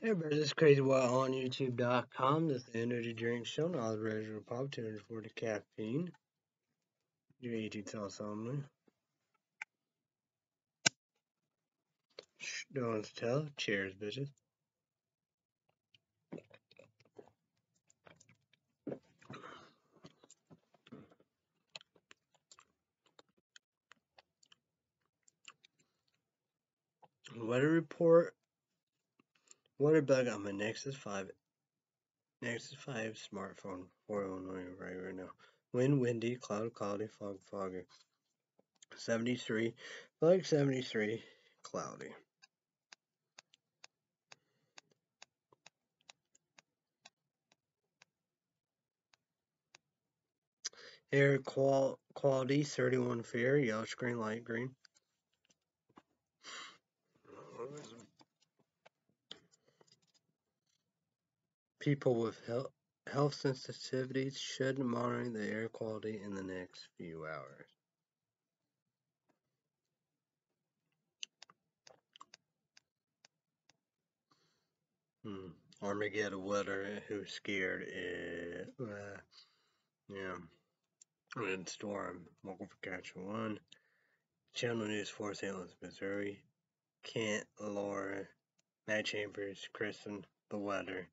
Hey everybody, this is Crazy Wyatt on YouTube.com. This is the energy drink show. Now the regular pop, 240 caffeine. Your ET sauce only. No one's tell. Cheers, bitches. Weather report WeatherBug on my Nexus 5 Nexus 5 smartphone for Illinois right right now. Wind windy, cloud cloudy, fog foggy. 73, like 73, cloudy. Air qual quality 31 fair, yellow screen, light green. People with health, sensitivities should monitor the air quality in the next few hours. Hmm. Armageddon weather, who's scared? It, uh, yeah. Wind storm, local for one. Channel News 4 St. Louis, Missouri. Kent, Laura, Matt Chambers, Kristen, the weather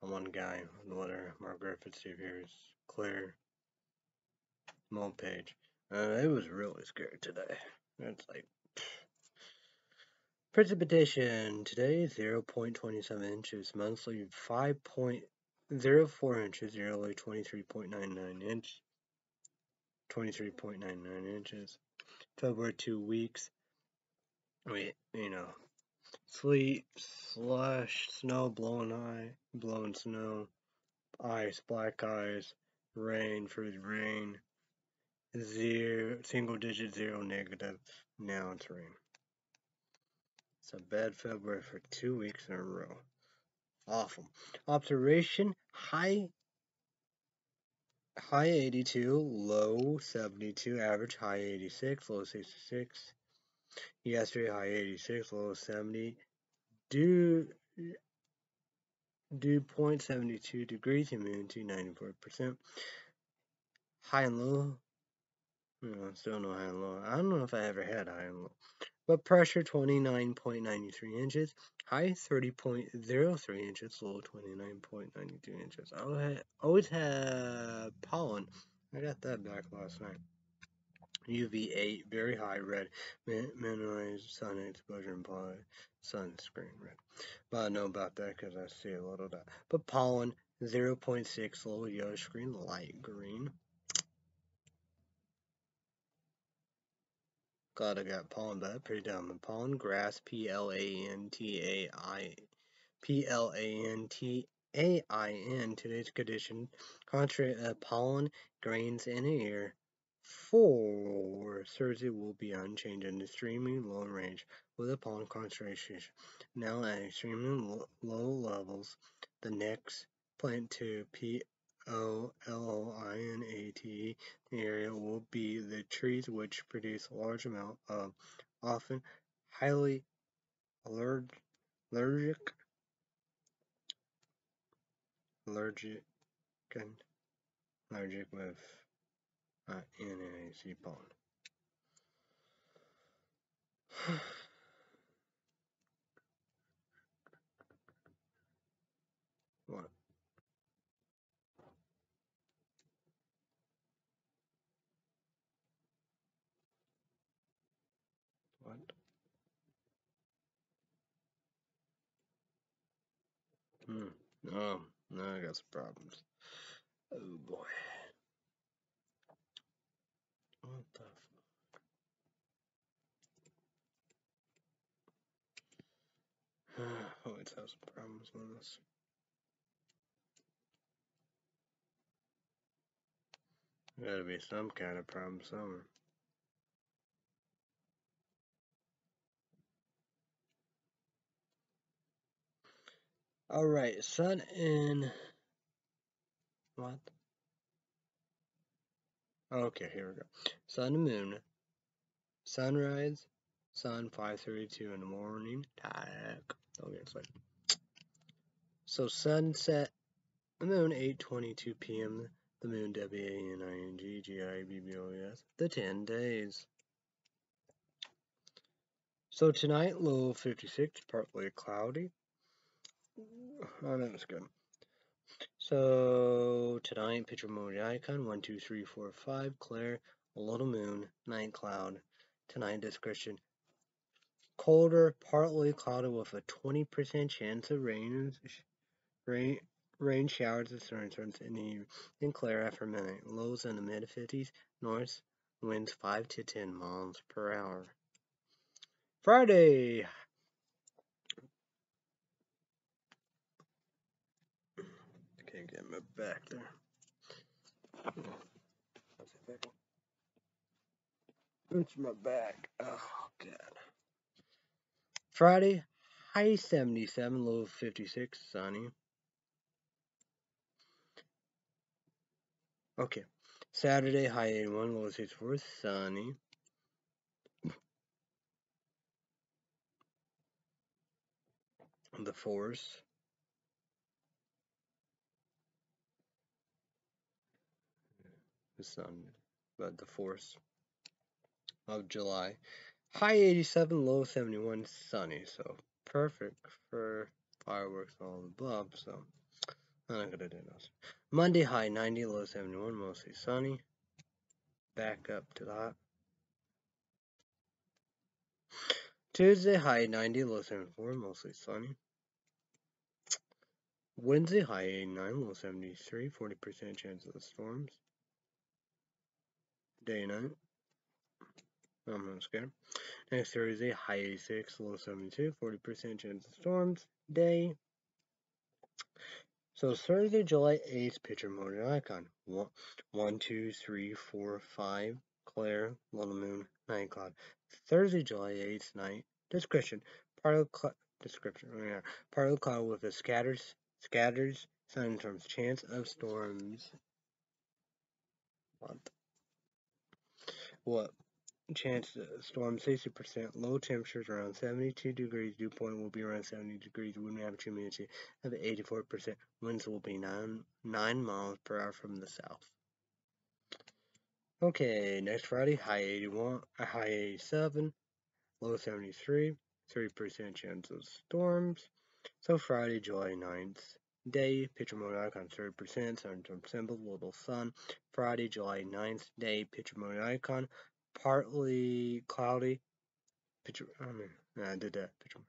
one guy on the letter, Mark Griffiths Harris, Claire, small page. Uh, it was really scary today. It's like precipitation today 0.27 inches, monthly 5.04 inches, yearly 23.99 inch, 23.99 inches. February two weeks. Wait, you know, sleet, slush, snow, blowing high, blowing snow, ice, black ice, rain, freezing rain, zero, single digit zero negative. Now it's rain. It's a bad February for two weeks in a row. Awful. Observation high high 82, low 72, average high 86, low 66. Yesterday high 86, low 70. Dew dew point 72 degrees, humidity 94%. High and low. Hmm, no, still no high and low. I don't know if I ever had high and low. But pressure 29.93 inches, high 30.03 inches, low 29.92 inches. I always had pollen. I got that back last night. UV8, very high red, minimized sun exposure and pollen, sunscreen red. But I know about that because I see a lot of that. But pollen, 0.6, low yellow screen, light green. Glad I got pollen, but pretty the pollen. Grass, P L A N T A I P L A N T A I N. Today's condition, contrary uh, pollen, grains in the air, for Thursday will be unchanged in extremely low range with a pollen concentration now at extremely low levels. The next plant to P O L O I N A T the area will be the trees which produce large amount of often highly allergic allergic allergic allergic with uh, NAC bond. what? What? Hmm. Oh, now I got some problems. Oh boy. What the Always have some problems with this. Gotta be some kind of problem somewhere. Alright, sun in what? Okay, here we go. Sun and moon. Sunrise, sun 5:32 in the morning. Tack. So sunset, the moon 8:22 p.m. The moon W A N I N G G I B B O S. The 10 days. So tonight, low 56, partly cloudy. Oh, that was good. So tonight, picture mode icon, 1, 2, 3, 4, 5, clear, a little moon, night cloud. Tonight, description, colder, partly cloudy with a 20% chance of rain, rain, rain showers and thunderstorms in the and clear after midnight. Lows in the mid 50s, north winds 5 to 10 miles per hour. Friday, can't get my back there. It's my back. Oh, God. Friday, high 77, low 56, sunny. Okay. Saturday, high 81, low 64, sunny. The force. Um, the sun, but the force of July. High 87, low 71, sunny. So perfect for fireworks all above. So I'm not gonna do those. Monday, high 90, low 71, mostly sunny. Back up to that. Tuesday, high 90, low 74, mostly sunny. Wednesday, high 89, low 73, 40% chance of the storms. Day night. Oh, I'm not scared. Next Thursday, high 86, low 72, 40% chance of storms. Day. So Thursday, July 8th, picture mode icon. 1, one, 2, 3, 4, 5, clear, little moon, night cloud. Thursday, July 8th, night. Description. Part of cloud. Description. Yeah. Part of cloud with a scatters, scatters, thunderstorms. Chance of storms. What? What? chance of storm 60%, low temperatures around 72 degrees, dew point will be around 70 degrees, wind average humidity of 84%, winds will be 9, 9 miles per hour from the south. Okay, next Friday, high 81, a high 87, low 73, 3% chance of storms. So Friday, July 9th, day, picture mode icon 30%, sun symbol, little sun. Friday, July 9th, day, picture mode icon, partly cloudy. Picture, I mean, I did that. Picture,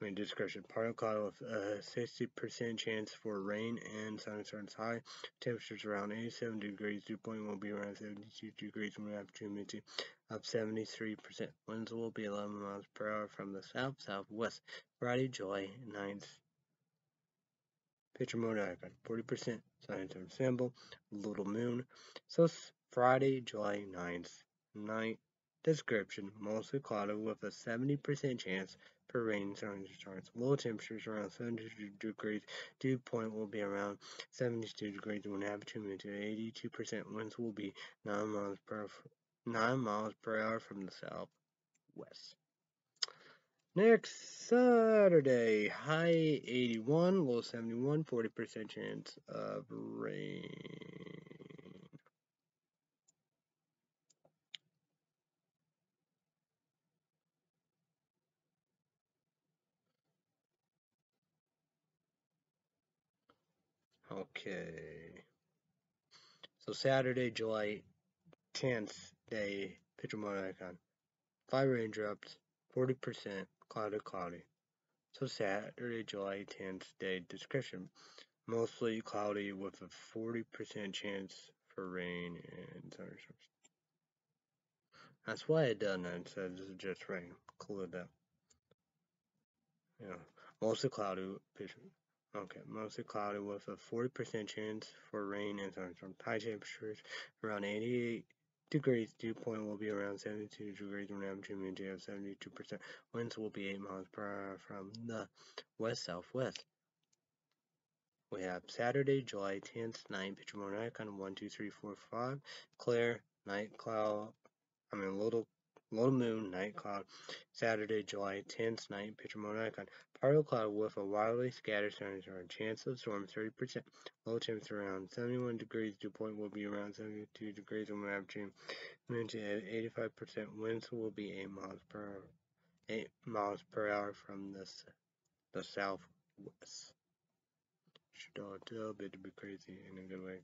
I mean, description. Partly cloudy with a 60% chance for rain and thunderstorms high. Temperatures around 87 degrees. Dew point will be around 72 degrees when have humidity of 73%. Winds will be 11 miles per hour from the south southwest. Friday, July 9th. Picture mode icon 40% thunderstorm symbol, little moon. So Friday, July 9th night description mostly cloudy with a 70% chance for rain thunderstorms. Low temperatures around 72 degrees. Dew point will be around 72 degrees when humidity 82%. Winds will be 9 miles per 9 miles per hour from the southwest. Next Saturday, high 81, low 71, 40% chance of rain. Okay. So Saturday, July 10th day, picture mode icon. Five raindrops, 40%, cloudy, cloudy. So Saturday, July 10th day description. Mostly cloudy with a 40% chance for rain and thunderstorms. That's why I done that instead of just rain. Cool it down. Yeah. Mostly cloudy. Okay, mostly cloudy with a 40% chance for rain and thunderstorms. High temperatures around 88 degrees. Dew point will be around 72 degrees with average humidity of 72%. Winds will be 8 miles per hour from the west southwest. We have Saturday, July 10th, night picture mode icon 1, 2, 3, 4, 5. Clear, night cloud, I mean, little Little moon, night cloud. Saturday, July 10th, night, picture mode icon. Partial cloud with a widely scattered thunderstorm. Chance of storm 30%. Low temperature around 71 degrees. Dew point will be around 72 degrees on average. Wind at 85%. Winds will be 8 miles per hour. 8 miles per hour from the, the southwest. Should all tell a bit to be crazy in a good way.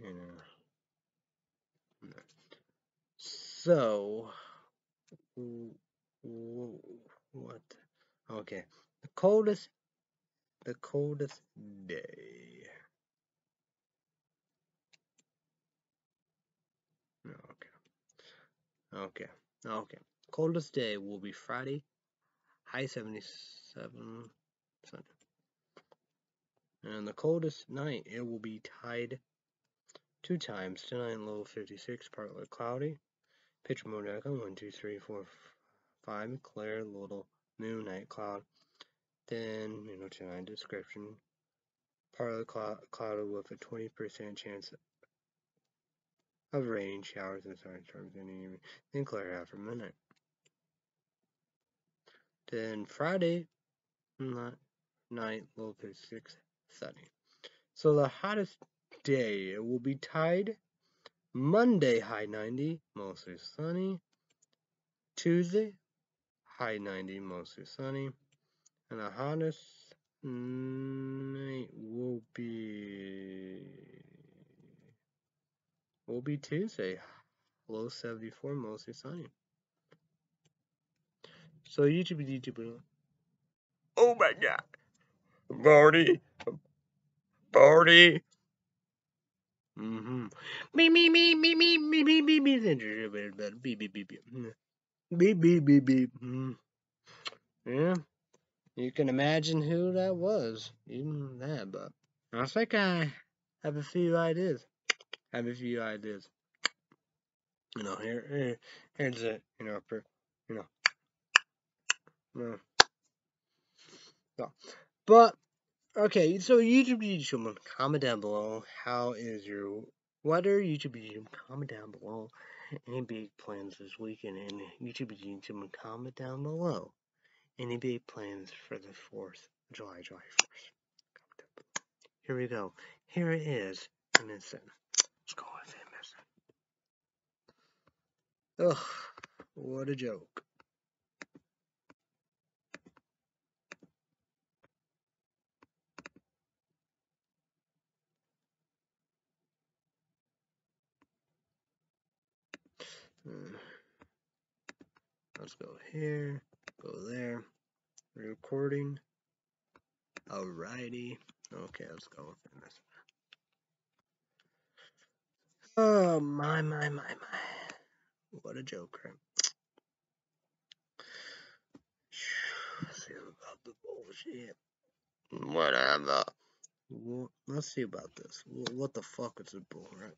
You know. So, what? Okay, the coldest, the coldest day. Okay. Okay. Okay. Coldest day will be Friday, high 77 Sunday. And the coldest night, it will be tied two times. Tonight, low 56, partly cloudy. Mode icon, 1, 2, 3, 4, 5, clear, little moon, night cloud. Then, you know, tonight description. Partly cloud, clouded with a 20% chance of rain, showers, and thunderstorms in the evening. Then clear after midnight. Then Friday night, low 56, sunny. So the hottest day will be tied Monday, high 90, mostly sunny. Tuesday, high 90, mostly sunny. And the hottest night will be will be Tuesday, low 74, mostly sunny. So YouTube, YouTube. Oh my God, Barty, Barty. Mm-hmm. Me me me me me me me me me beep beep beep beep beep beep mm-hmm. beep beep. Mm-hmm. Yeah, you can imagine who that was, even that. But I think I have a few ideas. Have a few ideas. You know, here, here here's it. You know, per, you know. No. So, but Okay, so YouTube YouTube, comment down below. How is your weather? YouTube YouTube, comment down below. Any big plans this weekend? And YouTube YouTube, comment down below. Any big plans for the 4th, July, July 4th? Here we go. Here it is. It's Let's go with it. Ugh, what a joke. Hmm. Let's go here, go there, recording. Alrighty. Okay, let's go with this. Oh my my my my. What a joke, right? See about the bullshit. Whatever. let's see about this. What the fuck is a bull, right?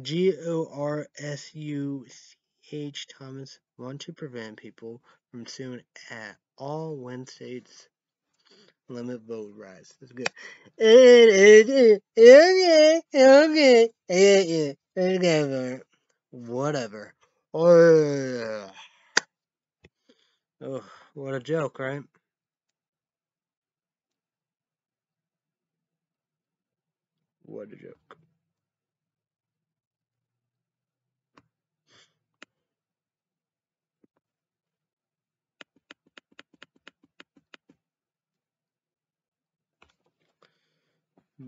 G O R S U C H Thomas want to prevent people from suing at all Wednesdays limit vote rise. That's good. Okay, okay, okay, whatever. Oh, oh, what a joke, right? What a joke.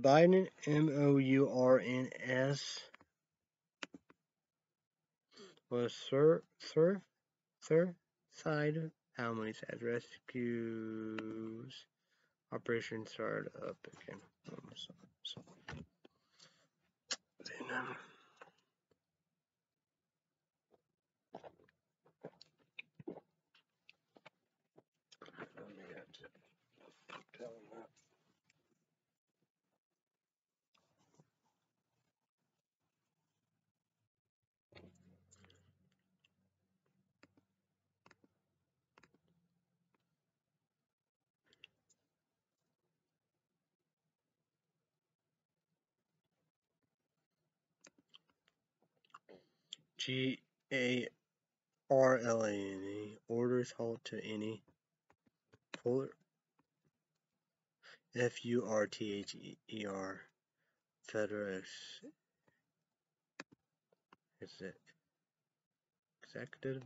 Biden M O U R N S was Sir Sir Sir side families as rescues operation started up again. Um, so, so. Then, um, G A R L A N E. Orders halt to any. Fuller. F U R T H E R. Federal. Executive? Executive.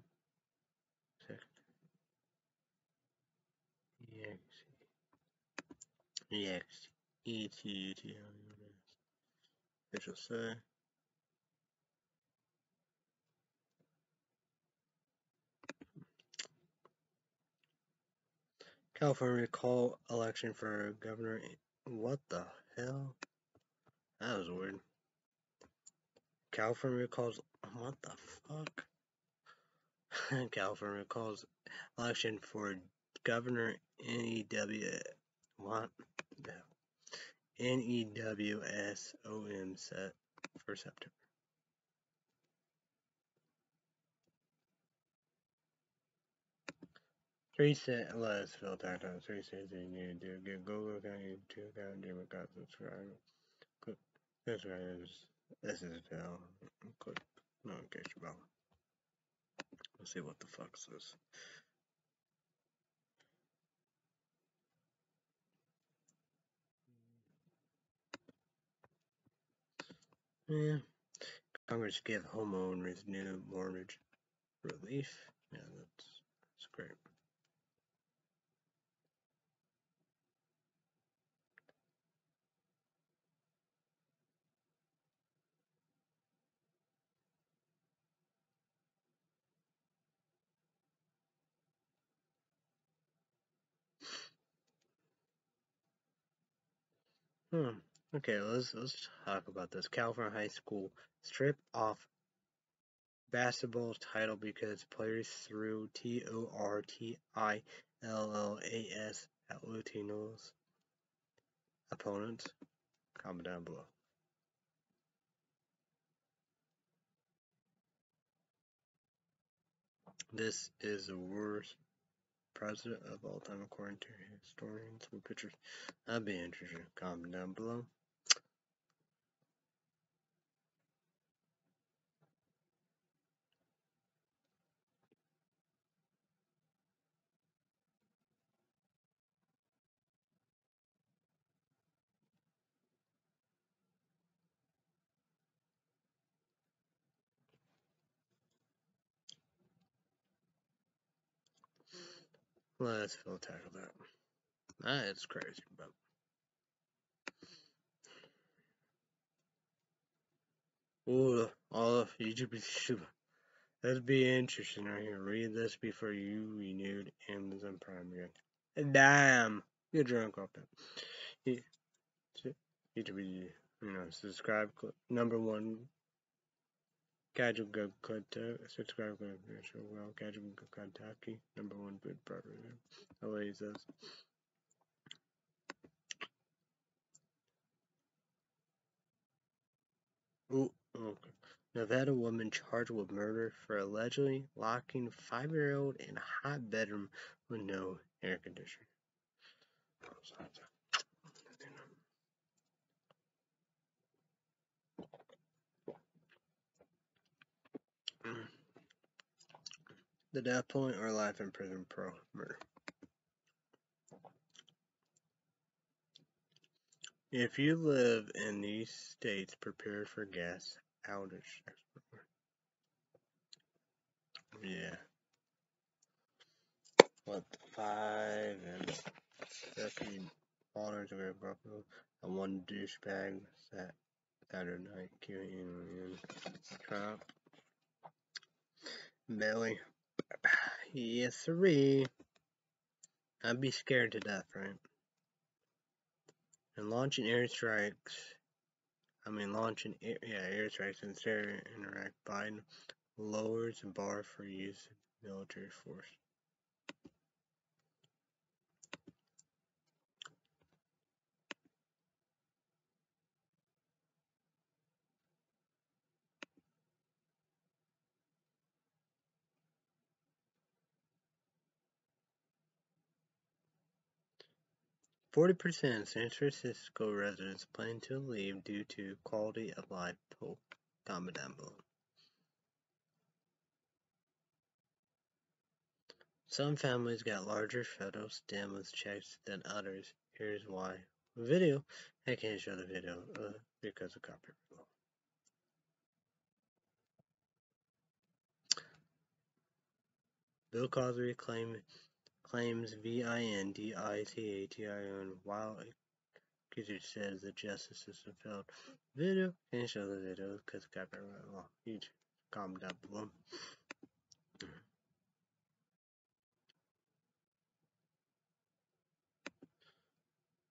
EX. EX. E T U T L U S. It shall say. California recall election for governor. What the hell? That was weird. California recalls. What the fuck? California recalls election for governor NEW. What? No. NEWSOM set for September. Three set less fill tag on three sets you need to get Google County two account Democrat subscribe. Click subscribe this is Phil. Click notification bell. Let's see what the fuck this. Yeah. Congress give homeowners new mortgage relief. Yeah, that's that's great. Hmm. Okay, let's let's talk about this. California high school strip off basketball title because players threw T O R T I L L A S at Latinos opponents. Comment down below. This is the worst president of all time according to historians with pictures. That'd be interesting. Comment down below. Let's fill tackle that. That's crazy, but Ooh, all of YouTube That'd be interesting right here. Read this before you renewed Amazon Prime again. Damn! You're drunk off that. YouTube, you know, subscribe. Number one Good Kentucky, subscribe to show well, Good Kentucky, number one food property. LA says. Ooh, okay. Nevada woman charged with murder for allegedly locking five-year-old in a hot bedroom with no air conditioning. The death point or life in prison pro murder. If you live in these states, prepare for gas outage. Yeah. What five and fifty dollars away Buffalo and one douchebag sat Saturday night queuing in Trump. Belly. Yes, sirree. I'd be scared to death, right? And launching airstrikes, I mean launching air, yeah airstrikes and Iraq, Biden lowers the bar for use of military force. Forty-percent of San Francisco residents plan to leave due to quality of life Some families got larger federal stimulus checks than others. Here's why. Video. I can't show the video uh, because of copyright law. Bill Cosby claimed claims V-I-N-D-I-C-A-T-I-O-N while accuser says the justice system failed. Video. Can't show the video because copyright law. Huge. Comment down below.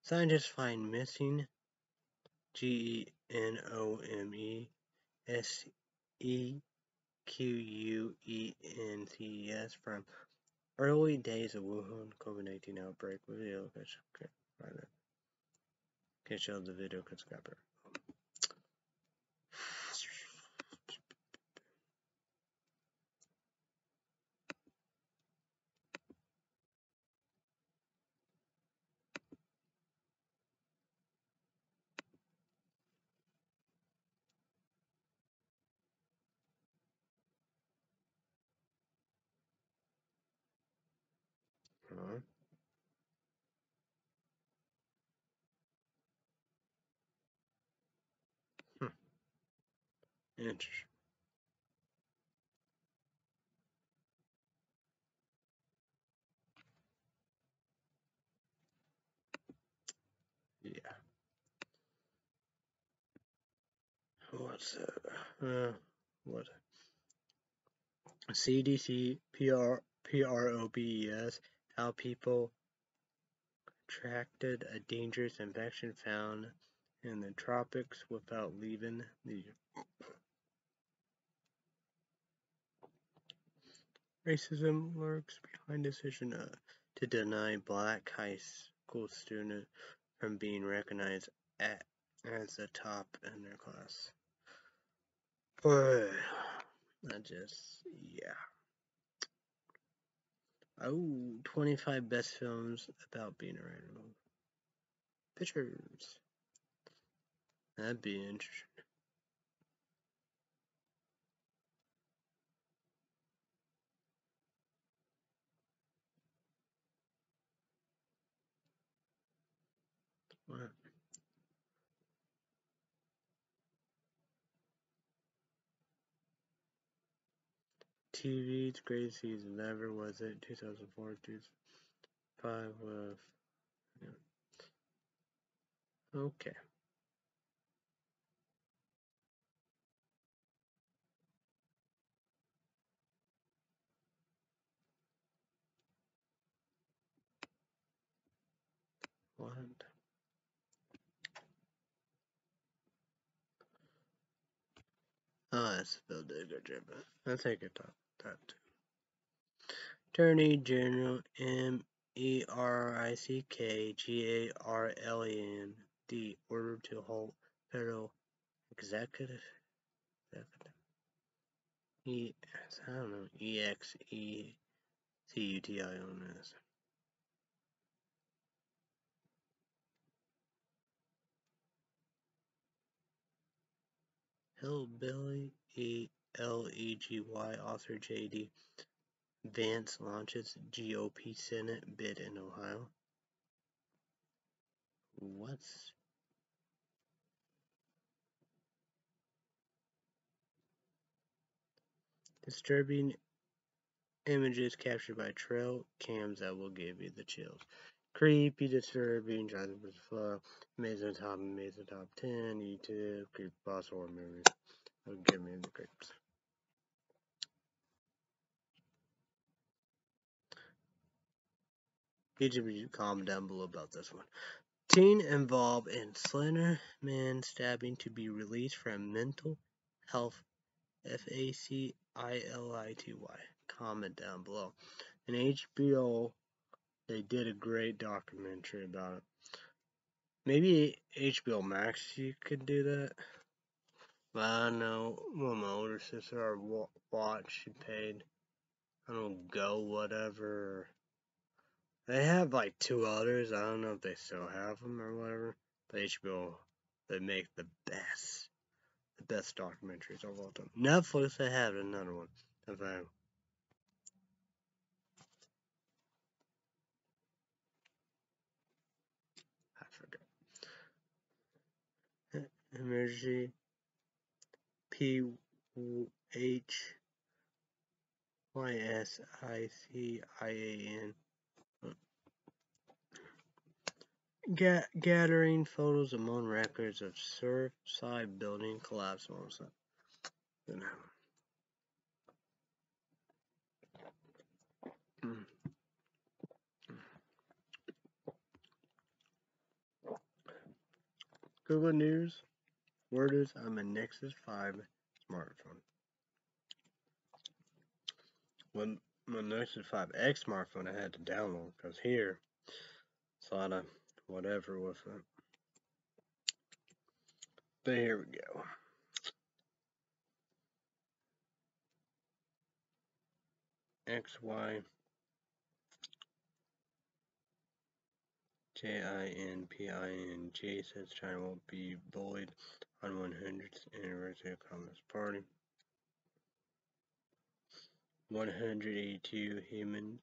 Scientists find missing G E N O M E S E Q U E N C E S from early days of Wuhan COVID-19 outbreak. Video okay, find it. Can't show the video because Yeah. What's that? Uh, what? CDC, PR, PROBES, how people contracted a dangerous infection found in the tropics without leaving the racism lurks behind decision uh, to deny black high school student from being recognized at, as the top in their class. But I just yeah. Oh, 25 best films about being a writer. Pictures. That'd be interesting. What? TV's greatest season. Ever was it. 2004 2005 with yeah. okay. What oh that's a good job I think it top that too Attorney General M E R I C K G A R L A N D order to halt federal executive E I don't know E X E C U T I O N S. Hillbilly E L E G Y author J D Vance launches GOP Senate bid in Ohio. What's disturbing images captured by trail cams that will give you the chills? Creepy, disturbing, driving with flow, amazing top, amazing top 10, YouTube, creepy boss horror movies. Give me the creeps. Of comment down below about this one. Teen involved in Slender Man stabbing to be released from mental health. F A C I L I T Y. Comment down below. And HBO, they did a great documentary about it. Maybe HBO Max you could do that. But I know. Well, my older sister watched. She paid. I don't go whatever. They have like two others. I don't know if they still have them or whatever. But HBO, they make the best, the best documentaries of all time. Netflix, they have another one. If I emergency P H Y S I C I A N Ga gathering photos among records of Surfside building collapse. Hmm. Google News, word is I'm a Nexus 5 smartphone. When my Nexus 5X smartphone I had to download because here it's a lot of whatever with it. But here we go. X Y J I N P I N J says China won't be bullied on 100th anniversary of Communist Party. 182 human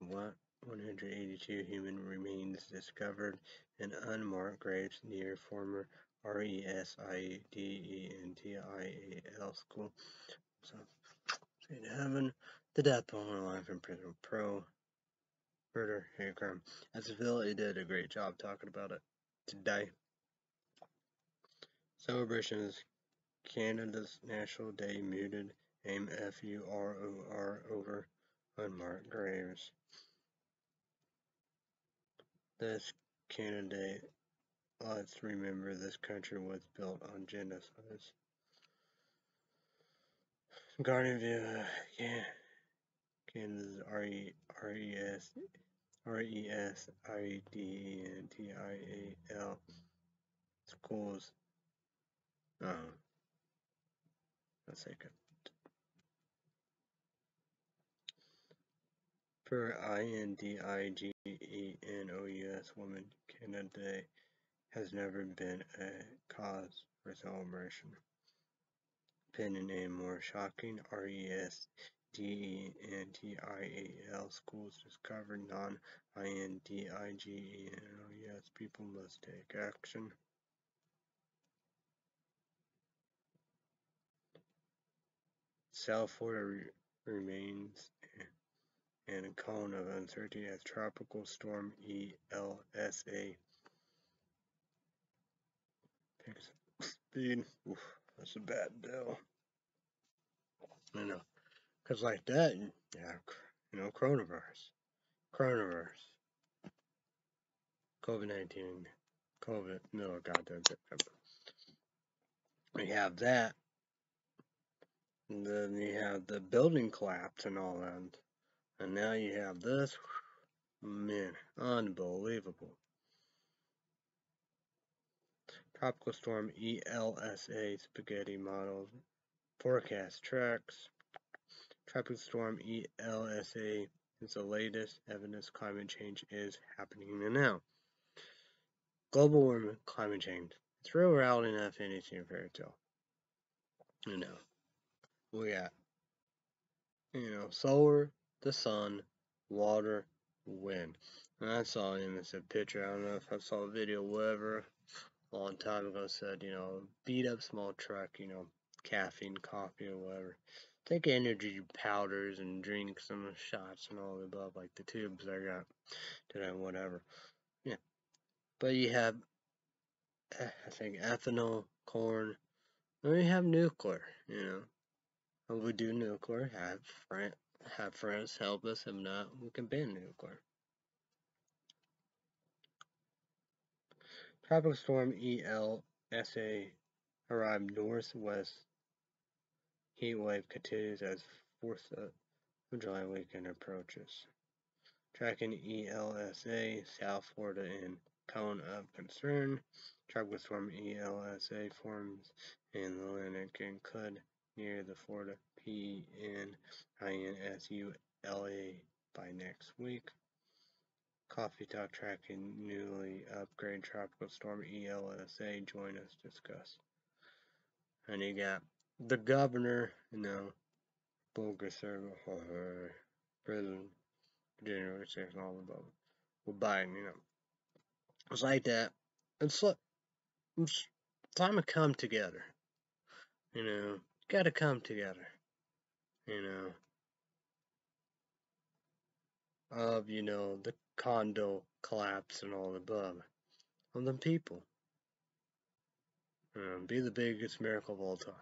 what 182 human remains discovered in unmarked graves near former R-E-S-I-D-E-N-T-I-A-L school. So, St. Heaven, the death penalty life in prison pro murder hate crime. As a Phil, he did a great job talking about it today. Celebration is Canada's National Day muted aim F-U-R-O-R over unmarked graves. This candidate let's remember this country was built on genocide. Guardian View, yeah, Canada's R-E-S R-E-S-I-D-E-N-T-I-A-L schools. Oh, a second. Per I-N-D-I-G-E-N-O-U-S, Women Canada has never been a cause for celebration. Pen and name more shocking, R-E-S-D-E-N-T-I-A-L, schools discovered non-I-N-D-I-G-E-N-O-U-S, people must take action. South Florida re remains and a cone of uncertainty as Tropical Storm ELSA picks speed. Oof, that's a bad deal. I know. Because like that, yeah, you know, coronavirus. Coronavirus. COVID-19. COVID. No, God, we have that. And then you have the building collapse and all that. And now you have this. Man, unbelievable. Tropical Storm ELSA spaghetti model forecast tracks. Tropical Storm ELSA is the latest evidence climate change is happening now. Global warming, climate change. It's real reality, fantasy and fairy tale. You know, we got, you know, solar, the sun, water, wind. And I saw him as a picture. I don't know if I saw a video, whatever, a long time ago said, you know, beat up small truck, you know, caffeine, coffee, or whatever. Take energy powders and drink some shots and all the above, like the tubes I got today, whatever. Yeah. But you have, I think, ethanol, corn, and you have nuclear, you know. And we do nuclear, have friend, have friends help us. If not, we can ban nuclear. Tropical storm ELSA arrived northwest. Heat wave continues as 4th of July weekend approaches. Tracking ELSA, South Florida in cone of concern. Tropical storm ELSA forms in the Atlantic and could near the Florida PNINSULA by next week. Coffee Talk tracking newly upgraded tropical storm ELSA. Join us discuss. And you got the governor, you know, bogus uh, President January 6th and all the above. With Biden, you know. It's like that. It's like, time to come together. You know, gotta come together. You know, of, you know, the condo collapse and all the above. On the people. Um, be the biggest miracle of all time.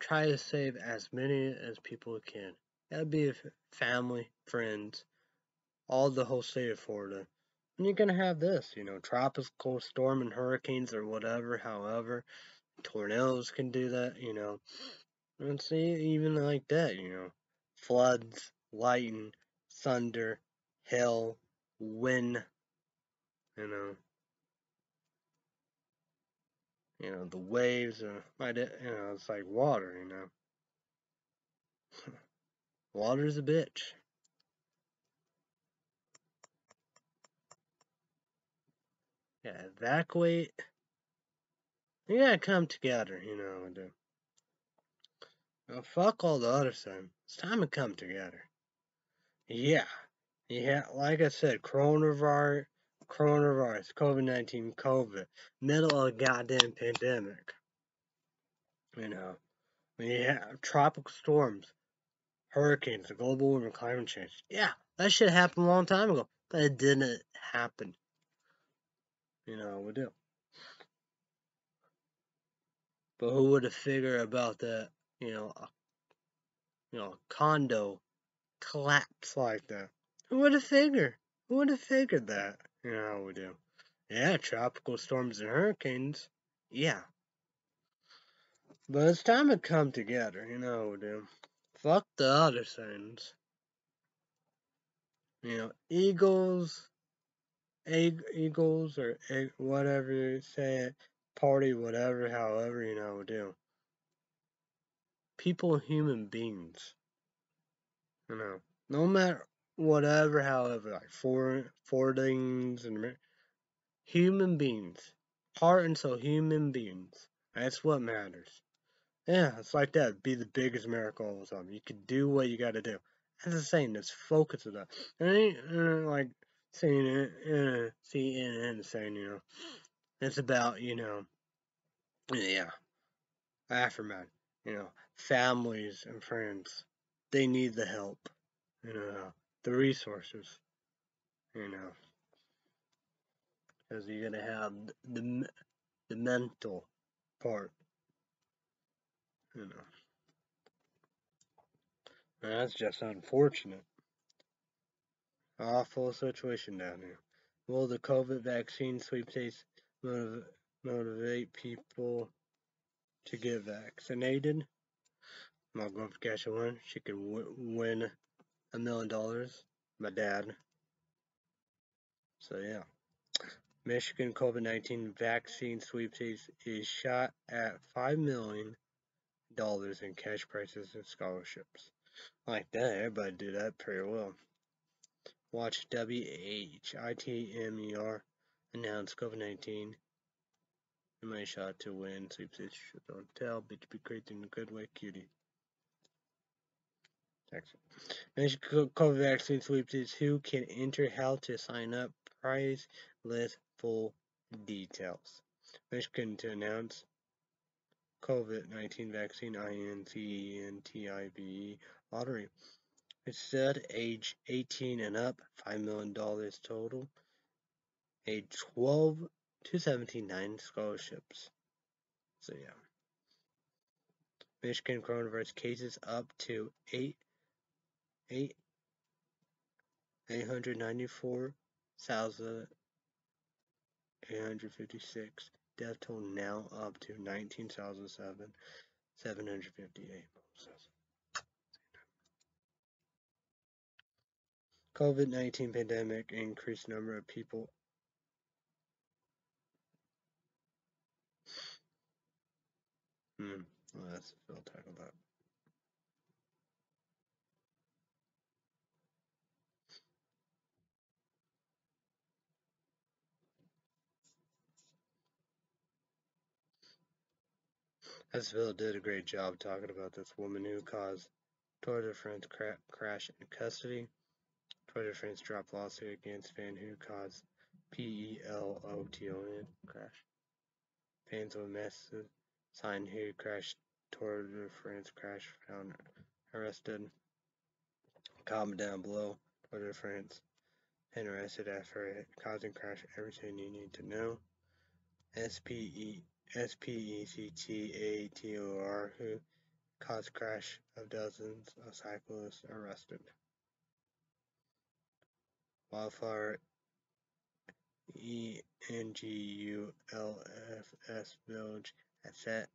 Try to save as many as people can. That'd be family, friends, all the whole state of Florida. And you're gonna have this, you know, tropical storm and hurricanes or whatever, however. Tornadoes can do that, you know. And see, even like that, you know. Floods, lightning, thunder, hail, wind, you know. You know, the waves, uh, might, you know, it's like water, you know. Water's a bitch. Yeah, evacuate. You gotta come together, you know. And, uh, well, fuck all the other stuff. It's time to come together. Yeah, yeah, like I said, coronavirus, coronavirus, COVID 19, COVID, middle of a goddamn pandemic. You know, yeah, tropical storms, hurricanes, global warming, climate change. Yeah, that shit happened a long time ago, but it didn't happen. You know, we do. But who would have figured about that? You know, a, you know, condo collapse like that? Who would have figured? Who would have figured that? You know how we do. Yeah, tropical storms and hurricanes. Yeah. But it's time to come together, you know how we do. Fuck the other things. You know, eagles, egg, eagles, or egg, whatever you say it, party, whatever, however, you know, we do. People, human beings. You know, no matter whatever, however, like for things and human beings, heart and soul, human beings. That's what matters. Yeah, it's like that. Be the biggest miracle of something. You can do what you got to do. As I'm saying, let's focus on that. And ain't uh, like saying it, uh, CNN saying, you know, it's about, you know, yeah, aftermath, you know, families and friends. They need the help, you know, the resources, you know, because you're gonna have the the mental part, you know. And that's just unfortunate. Awful situation down here. Will the COVID vaccine sweepstakes motiv motivate people to get vaccinated? Cash one, she could win a million dollars. My dad. So yeah. Michigan COVID-19 vaccine sweepstakes is shot at $5 million in cash prizes and scholarships. Like that, everybody do that pretty well. Watch WHITMER announce COVID-19 my shot to win sweepstakes. Don't tell, bitch be crazy in a good way, cutie. Michigan COVID vaccine sweepstakes. Who can enter? How to sign up? Prize list full details. Michigan to announce COVID-19 vaccine INCENTIVE lottery. It said age 18 and up, $5 million total. Age 12 to 17, 9 scholarships. So yeah. Michigan coronavirus cases up to 8 eight eight hundred ninety four thousand eight hundred fifty six. Death toll now up to nineteen thousand seven seven hundred fifty eight. COVID nineteen pandemic increased number of people Hmm. Well, that's tackled that. Esville did a great job talking about this woman who caused Tour de France cra crash in custody. Tour de France dropped lawsuit against fan who caused P-E-L-O-T-O-N crash. fans of Messi signed who crashed Tour de France crash found arrested. Comment down below Tour de France and arrested after causing crash. Everything you need to know. S P E S P E C T A T O R who caused crash of dozens of cyclists arrested. Wildfire E N G U L F S Village at set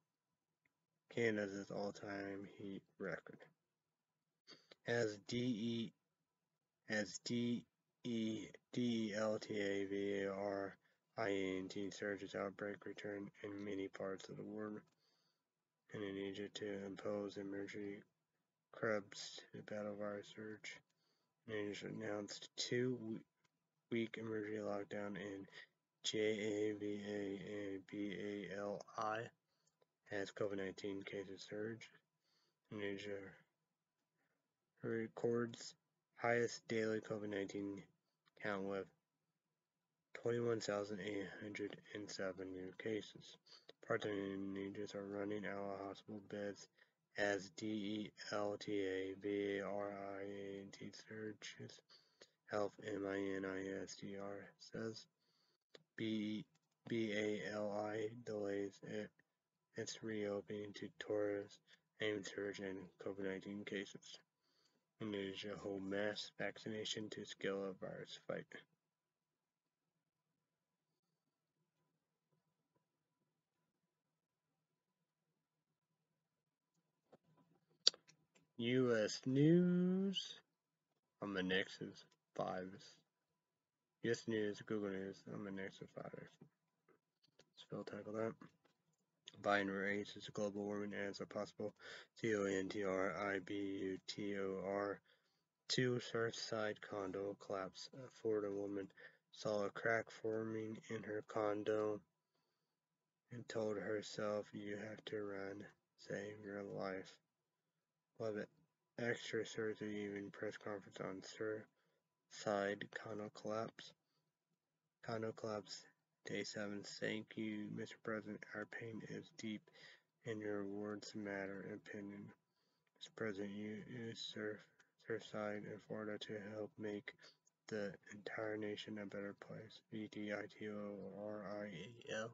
Canada's all-time heat record. As D E as D E D L T A V A R I N T surges outbreak return in many parts of the world. Indonesia to impose emergency crabs to battle virus surge. Indonesia announced two week emergency lockdown in JAVA and BALI as COVID-19 cases surge. Indonesia records highest daily COVID-19 count with 21,807 new cases. Of Indonesia are running out of hospital beds as DELTA VARIANT searches Health MINISDR says B BALI delays it, its reopening to tourists aim surge in COVID-19 cases. Indonesia hold mass vaccination to scale up virus fight. U.S. News on the Nexus 5. U.S. News, Google News on the Nexus 5. Spell tackle that. Biden raises global warming as a possible C-O-N-T-R-I-B-U-T-O-R. Two Surfside condo collapse. A Florida woman saw a crack forming in her condo and told herself, you have to run, save your life. Love it. Extra Thursday evening press conference on Surfside condo collapse. Day seven. Thank you, Mr. President. Our pain is deep, and your words matter. Opinion, Mr. President, you use Surf Surfside in Florida to help make the entire nation a better place. V T I T O R I E L.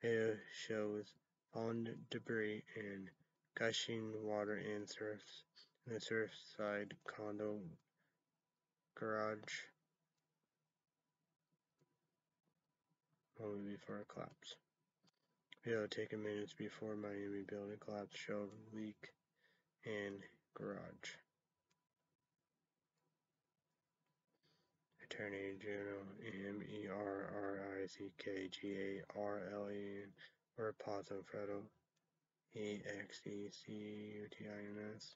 Video shows fallen debris and gushing water in surfs in the Surfside condo garage only before it collapsed. Video taken minutes before Miami building collapse showed leak in garage. Attorney General M E R R I C K G A R L E or positive federal E X E C U T I N S.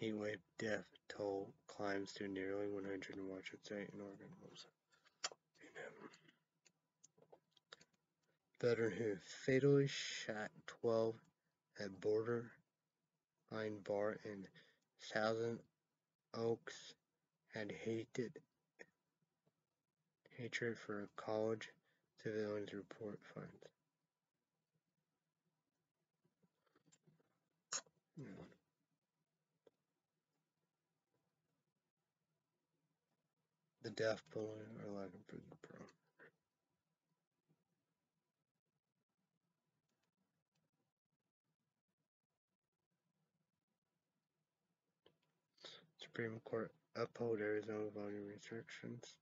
Heatwave death toll climbs to nearly 100 in Washington State and Oregon. Veteran who fatally shot 12 at border line bar in Thousand Oaks had hated hatred for college civilians report finds. Deaf penalty are like a prison pro. Supreme Court uphold Arizona voting restrictions.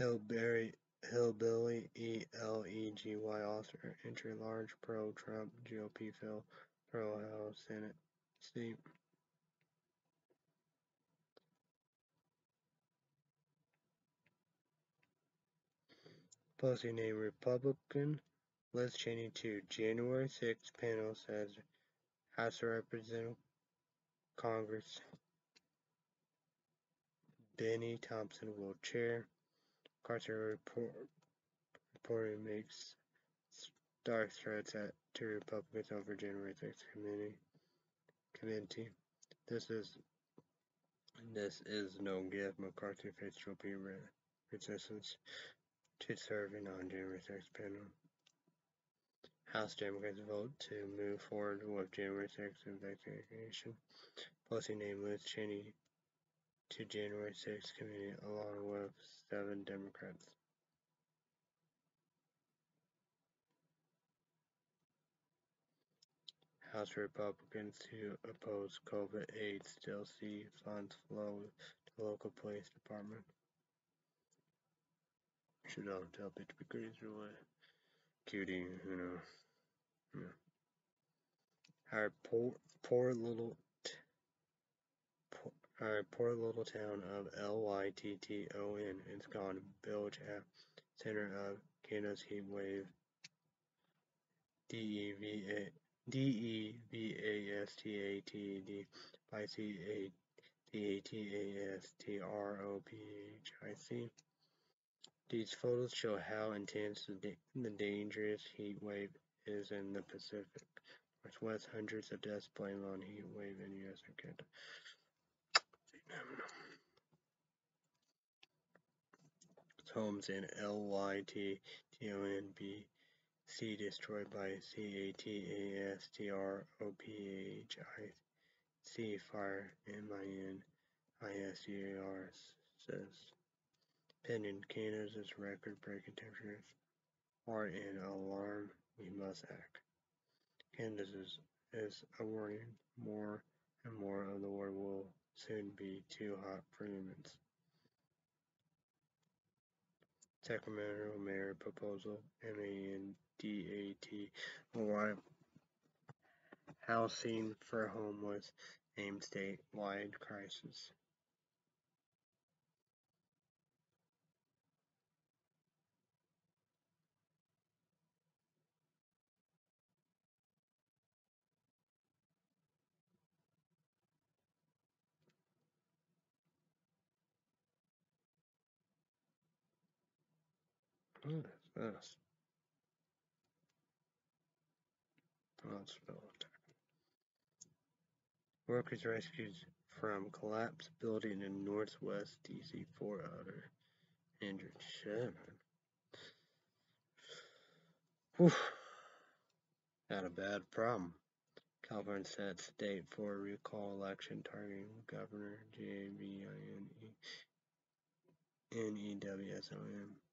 Hillberry, Hillbilly E-L-E-G-Y author entry large pro-Trump GOP fill pro-House Senate seat. Pelosi named Republican Liz Cheney to January 6 panel says House of Representatives Congress Bennie Thompson will chair. Carter report, reported makes stark threats at to Republicans over January 6 committee committee. This is this is no gift. McCarthy faced GOP resistance to serve serving on January 6th panel. House Democrats vote to move forward with January 6th investigation, posting name Liz Cheney to January 6th committee along with seven Democrats. House Republicans who oppose COVID aid still see funds flow to local police department. Should all tell bitch because what cutie, you know. Yeah. Our poor poor little our poor little town of L Y T T O N is gone bilge at center of Canada's heat wave. D E V A D E V A S T A T D by C A T A T A S T R O P H I C. These photos show how intense the, dangerous heat wave is in the Pacific Northwest. Hundreds of deaths blamed on heat wave in U.S. and Canada. Homes in L-Y-T-T-O-N-B-C destroyed by C-A-T-A-S-T-R-O-P-H-I-C fire M-I-N-I-S-E-R says. Pending Canada's record-breaking temperatures are an alarm we must act. Canada is, warning more and more of the world will soon be too hot for humans. Sacramento Mayor Proposal M-A-N-D-A-T-O-Y Housing for Homeless aimed statewide crisis. This? Workers rescued from collapsed building in northwest DC. Four other injured. Shit. Whew. Not a bad problem. California sets date for recall election targeting Governor J B I N E N E W S O M.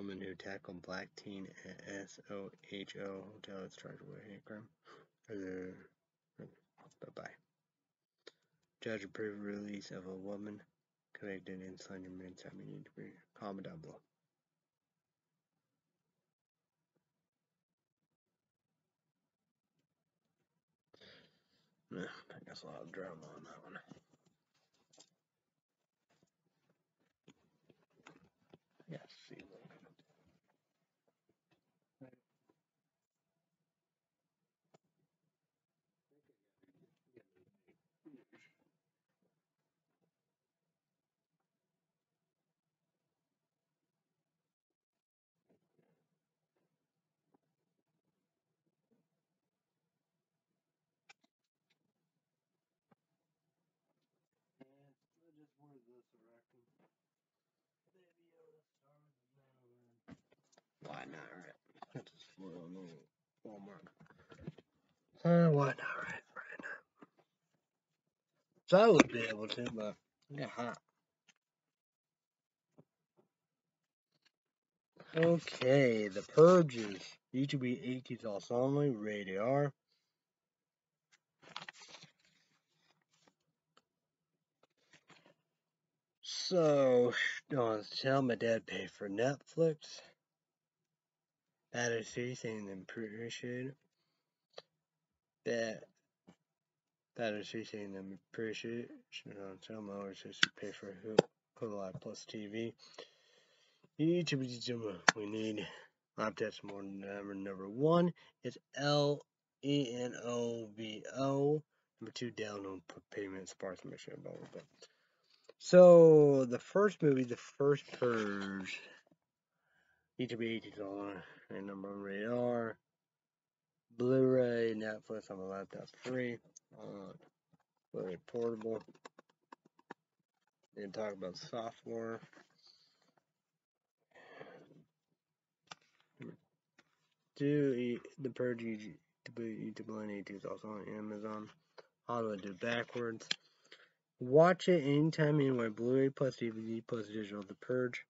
Woman who tackled black teen at SOHO hotel is charged with hate crime. Bye bye. Judge approved release of a woman convicted in slenderman seven degree. Comment down below. I guess I'll have drama on that one. Not, Walmart. Uh, why not, right? Right now. So I would be able to, but got hot. Okay, the purges. YouTube 80s also only, rated R. So, don't tell my dad paid for Netflix. That is saying them appreciate it. That that is saying them appreciate it. Don't tell my other sister pay for Hulu Plus TV. These we need test more number number one is L E N O V O. Number two, download payment sparse mission. Blah blah blah. So the first movie, the first purge, YouTube 80 dollar and number radar, Blu-ray, Netflix on the laptop free. Uh, Blu-ray portable. And talk about software. Do the Purge YouTube YouTube is also on Amazon. How do I do backwards? Watch it anytime, anywhere. Blu-ray plus DVD plus digital. The Purge.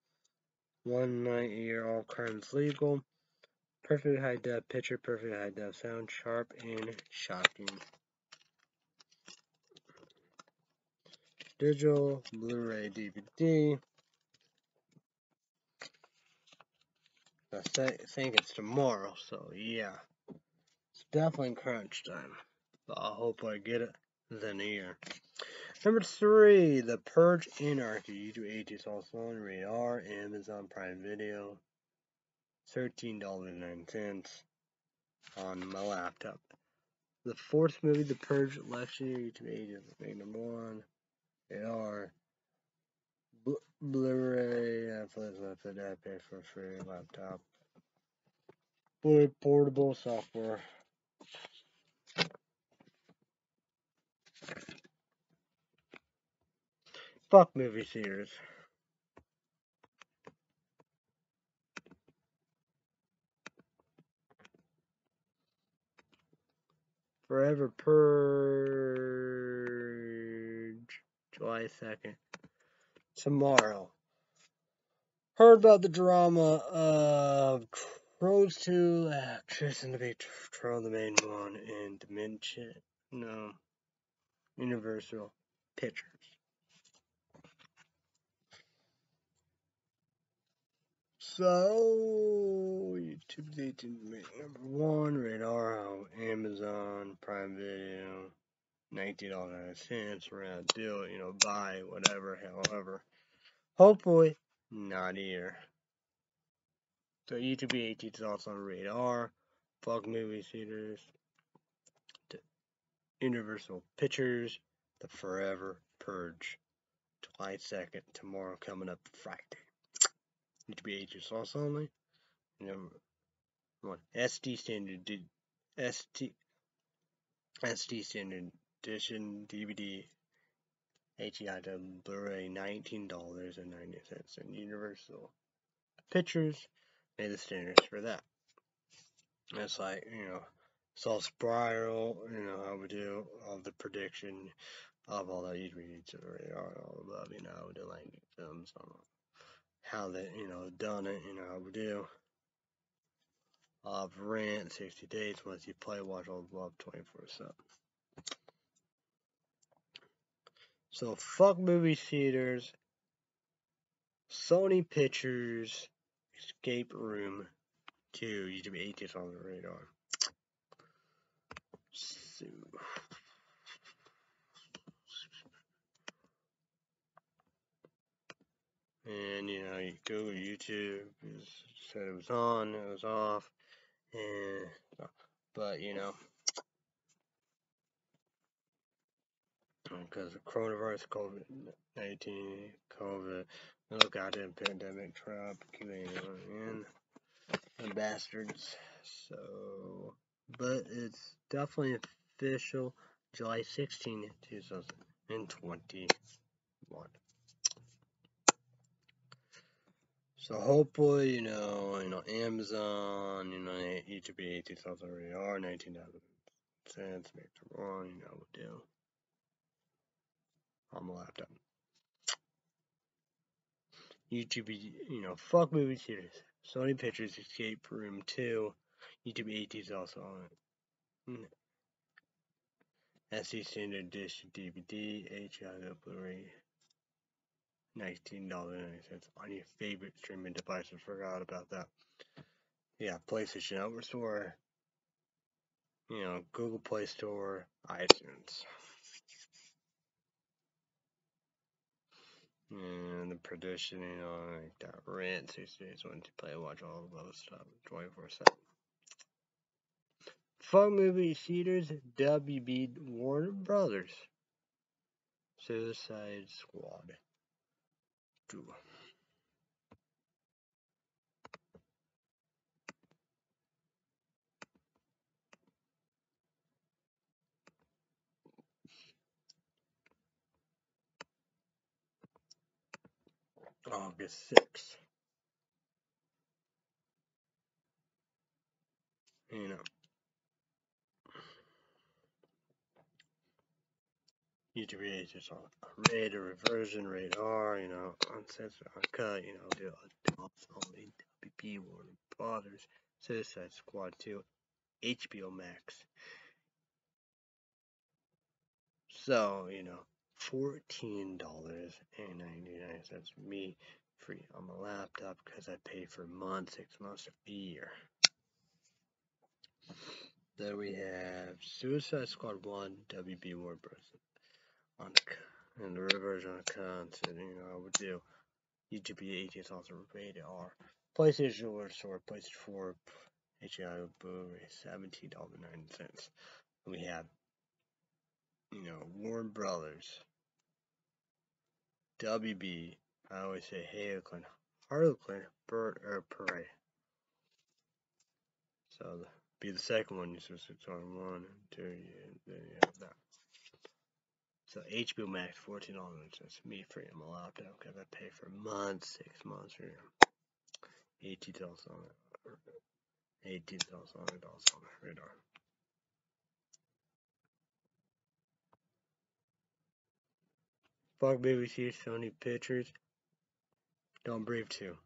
One night a year, all crimes legal. Perfect high def picture, perfect high def sound, sharp and shocking. Digital, Blu-ray, DVD. I think it's tomorrow, so yeah. It's definitely crunch time. But I hope I get it within a year. Number three, The Purge Anarchy. YouTube 80 is also on Radar, Amazon Prime Video. $13.09 on my laptop. The fourth movie, The Purge, last year, YouTube 80 is number one. Radar. Blu-ray, Netflix, Netflix, I pay for free laptop. Blu-ray portable software. Fuck movie theaters. Forever Purge. July 2nd. Tomorrow. Heard about the drama of Crows 2 uh, actress in the big troll, the main one, and Dimension, No. Universal Pictures. So, YouTube didn't number one, Radar, Amazon, Prime Video, $19.99, we're gonna do it, you know, buy, whatever, however. Hopefully, not here. So, YouTube 18 is also on Radar, Fuck Movie Theaters, Universal Pictures, The Forever Purge, July 2nd, tomorrow coming up Friday need to be ages source only. One, SD standard did ST SD standard edition DVD HEI Blu-ray nineteen dollars and ninety cents and Universal Pictures made the standards for that. It's like you know, it's all spiral. You know how we do all the prediction of all that you read to all above. You know, the language films on how they, you know, done it, you know, how we do. Of rent, 60 days once you play, watch all above 24 7. So, fuck movie theaters, Sony Pictures, Escape Room 2, YouTube 18 on the radar. So, and you know you Google YouTube said it was on, it was off, and but you know because of coronavirus, COVID nineteen, COVID, no goddamn pandemic, Trump, QAnon, and the bastards. So, but it's definitely official, July 16, 2021. So hopefully, you know, you know, Amazon, you know, YouTube 18,000 already are, 19 cents, make it wrong, you know, what do on the laptop. YouTube, you know, fuck movie theaters. Sony Pictures Escape Room 2. YouTube 18 is also on it. Mm. SC Standard Dish DVD, HIO Blu-ray $19.90 on your favorite streaming device. I forgot about that. Yeah, PlayStation Network Store, you know, Google Play Store, iTunes. And the prediction, you know, like that rent, six days one to play, watch all of those stuff 24 7. Fun movie theaters, WB Warner Brothers. Suicide Squad two August six. You know. YouTube is on rate or reversion, r, you know, uncensored, uncut, you know, do only, WB, Warner Brothers, Suicide Squad 2, HBO Max. So, you know, $14.99 me free on my laptop because I pay for a month, six months, a year. Then we have Suicide Squad 1, WB Warner Bros. On the, and the reversion on content, you know, I would do 18 is also rated R. PlayStation or store, PlayStation 4, HIO Blu-ray, $17.90. We have, you know, Warner Brothers, WB, I always say Hey Harlequin, Harlequin, Bird or Parade. So the, be the second one, you switch on one and two, yeah, then you have that. So HBO Max, fourteen dollars. That's me free on my laptop because I pay for months, six months, or eighteen dollars on it, eighteen dollars on it, on the radar. Fuck BBC, Sony Pictures. Don't breathe too.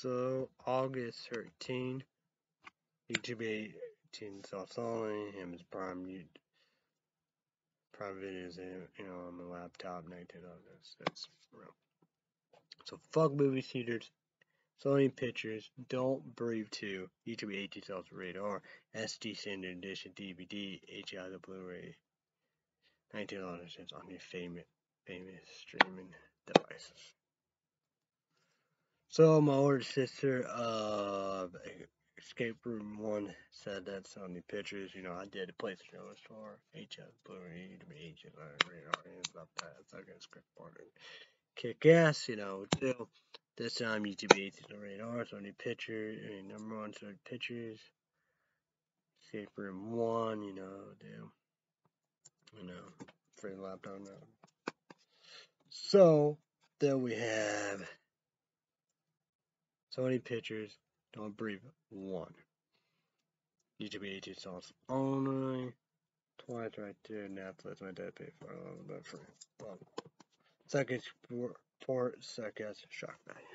So August 13, YouTube 18 South only, Amazon Prime, Prime videos, you know, on my laptop, 19 on this. That's real. So fuck movie theaters, Sony Pictures, Don't Breathe 2, YouTube 18 South Radar, SD Standard Edition DVD, HI the Blu-ray, 19 dollars on your famous famous streaming devices. So my older sister of uh, Escape Room 1 said that Sony Pictures, you know, I did a place PlayStation store, HS Blu-ray, HS, stuff that, second script board, and kick ass, you know, too. This time YouTube 18 the radar, Sony Pictures, I mean, number one Sony Pictures, Escape Room 1, you know, do, you know, free laptop now. So, then we have Sony Pictures, Don't Breathe 1. YouTube 18 songs only. Twice right there, Netflix, my dad paid for a little bit free. Well, second four seconds, shock value.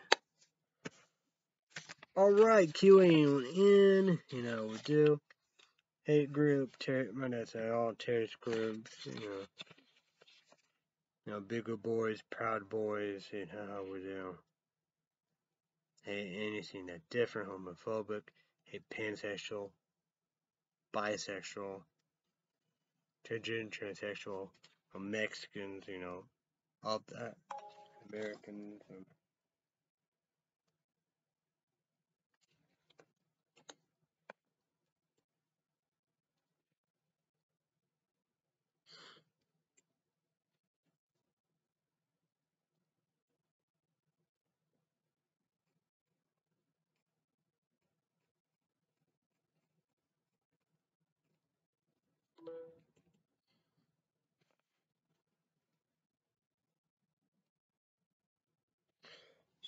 Alright, QAing in, you know, what we do. Hate group, ter my dad said all terrorist groups, you know. You know, bigger boys, proud boys, you know how we do hate anything that's different, homophobic, hate pansexual, bisexual, transgender, transsexual, Mexicans, you know, all that, Americans, um, and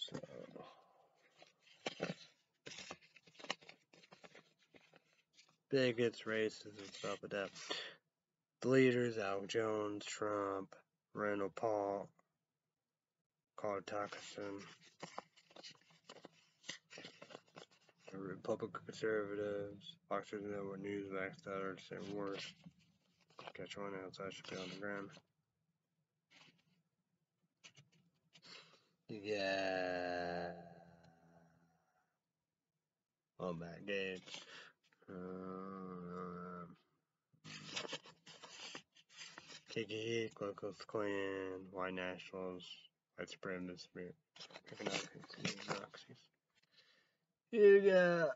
So, bigots, racists, and stuff like that. The leaders, Al Jones, Trump, Randall Paul, Carl Tuckerson, the Republican conservatives, Foxers Network News, that are the same. Catch one should be on the ground. Yeah. Oh my god. Um, Ku Klux Klan, White Nationals, White Supremacists, Nazis. You got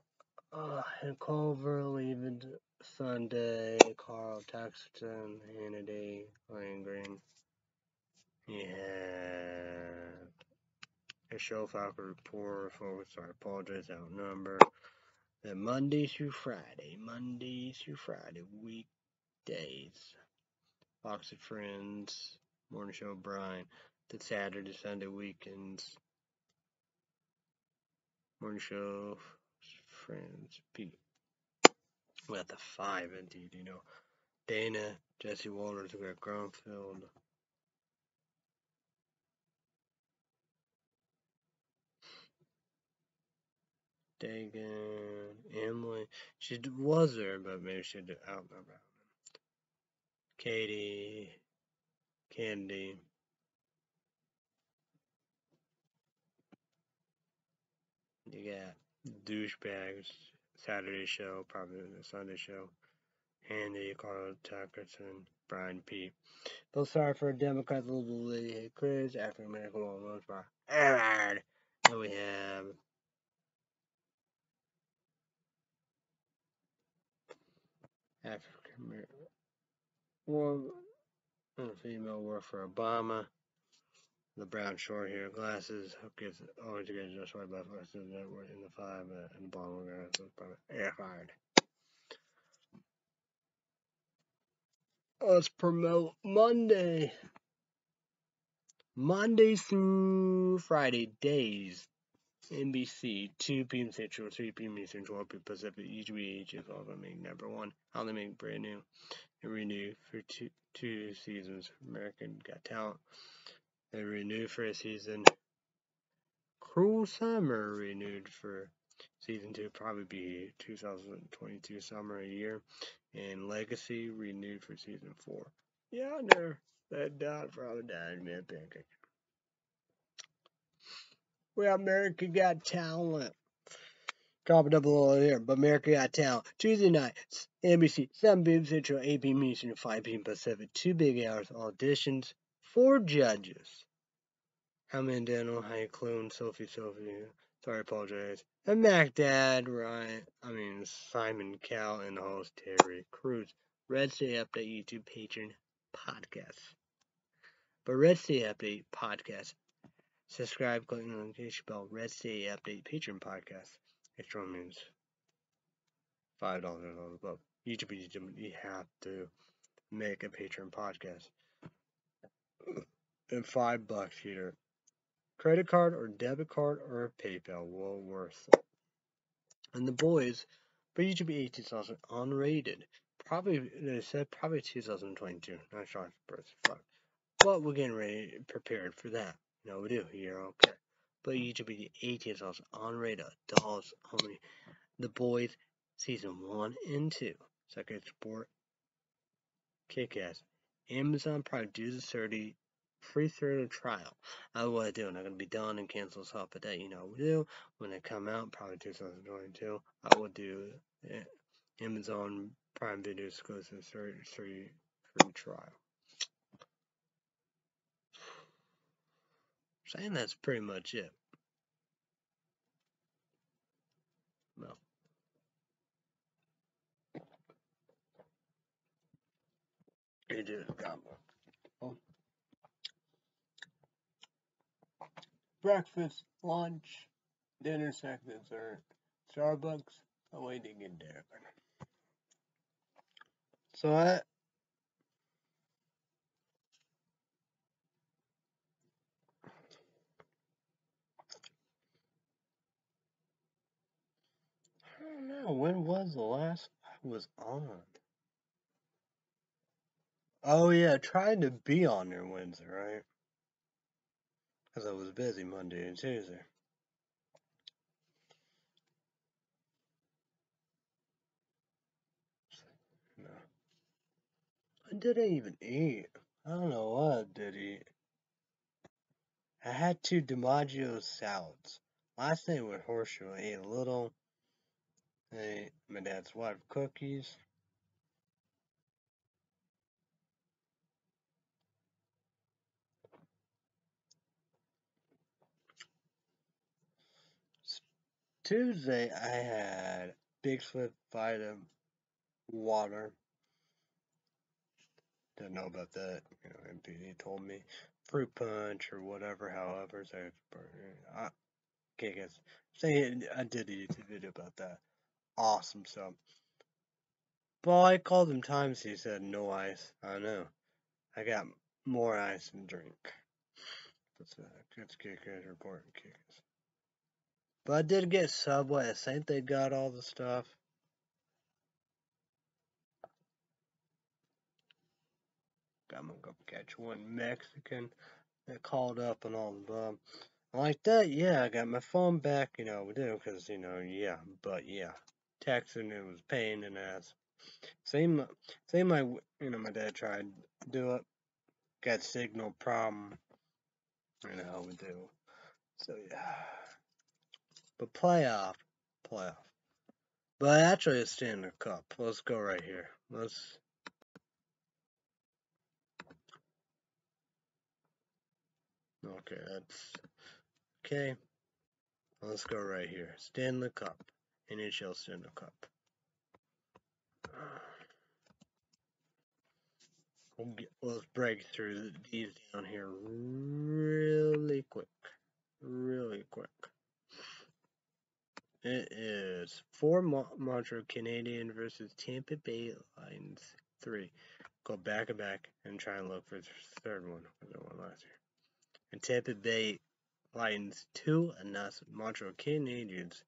uh, Culver leaving Sunday, Carl Taxton, Hannity, Lane Green. Yeah. A show Falcon report, folks, I apologize, outnumbered. The Monday through Friday, Monday through Friday, weekdays. Fox and Friends, Morning Show Brian, the Saturday, Sunday weekends. Morning Show, Friends, Pete. We got the five indeed, you know. Dana, Jesse Walters, we got. Dagen, Emily. She was there, but maybe she's out and about. Katie, Candy. You got douchebags, Saturday show, probably the Sunday show. Andy, Carl Tuckerson, Brian P. Bill sorry for Democrats, little lady, Chris, African American woman, Aaron. Then we have African American woman, and female work for Obama. The brown short hair, glasses, always gets just right by first in the five uh, and the bottom of the hard. Let's promote Monday. Monday through Friday days. NBC, 2 p.m. Central, 3 p.m. Eastern, 12 p.m. Pacific. Each EGBH is also make number one. How they make brand new and renew for two, two seasons. American Got Talent. They renewed for a season. Cruel Summer renewed for season two, probably be 2022 summer a year and Legacy renewed for season four. Yeah, I know. That died probably died, in a Pancake. Well, America Got Talent. Comment up below here, but America Got Talent. Tuesday nights, NBC, 7 p.m. Central, 8 p.m. Eastern, 5 p.m. Pacific. Two big hours, auditions, four judges. Howie Mandel, How you clone, Sophie, Sophie. Sorry, apologize. And Mac Dad, Ryan, I mean Simon Cowell, and the host Terry Crews. Red State Update YouTube Patreon podcast. But Red State Update podcast. Subscribe, click the notification bell. Red State Update Patreon podcast. Extra means five dollars above. YouTube, YouTube, you have to make a Patreon podcast. And five bucks here credit card or debit card or PayPal well worth it. And the boys, but you should be 18 thousand unrated. Probably they said probably 2022. Not sure birth fuck. But we're getting ready prepared for that. No we do here, okay. But you should be 18 thousand unrated dolls, only. The boys season one and two. Second sport kick ass. Amazon Prime do the 30 free through trial. I what I do, I'm gonna be done and cancel this off, but that you know we do when they come out, probably 2022. I will do eh, Amazon Prime Video exclusive free free free trial. Saying that's pretty much it. Well. You do the combo. Oh. breakfast, lunch, dinner, second, dessert, Starbucks, awaiting in there. So I don't know when was the last I was on. Oh yeah, trying to be on there Wednesday, right? Because I was busy Monday and Tuesday. No. I even eat? I don't know what I did eat. I had two DiMaggio salads. Last night with horseshoe, I ate a little. I ate my dad's wife cookies. Tuesday, I had Big Swift Vitamin Water. Didn't know about that. You know, MPD told me fruit punch or whatever. However, so I, okay, guys, say I did a YouTube video about that. Awesome stuff. But I called him times. He said no ice. I know. I got more ice than drink. That's a that's kickers report kickers. But I did get Subway. I think they got all the stuff. I'm gonna go catch one Mexican that called up and all the above. Like that, yeah, I got my phone back, you know, we do, because, you know, yeah, but yeah, texting, it was pain in the ass. Same, same, my, you know, my dad tried to do it, got signal problem, you know, how we do. So, yeah. But playoff, playoff. But actually, it's Stanley Cup. Let's go right here. Let's Okay, that's okay. Let's go right here. Stanley Cup. NHL Stanley Cup. We'll get, let's break through these down here really quick. Really quick. It is four Montreal Canadian versus Tampa Bay Lions three. Go back and back and try and look for the third one. The one last year and Tampa Bay Lightning 2 and thus Montreal Canadiens.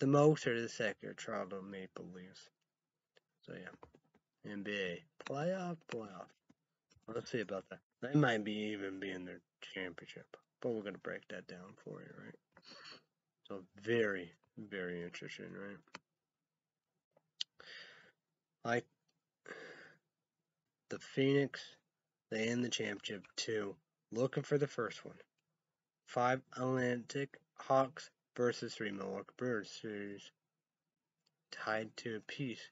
The most or the second Toronto Maple Leafs. So yeah, NBA playoff, playoff. Let's see about that. They might be even be in their championship, but we're gonna break that down for you, right? So very, very interesting, right? Like the Phoenix, they end the championship too looking for the first one. Five Atlantic Hawks versus three Milwaukee Brewers series tied to a piece.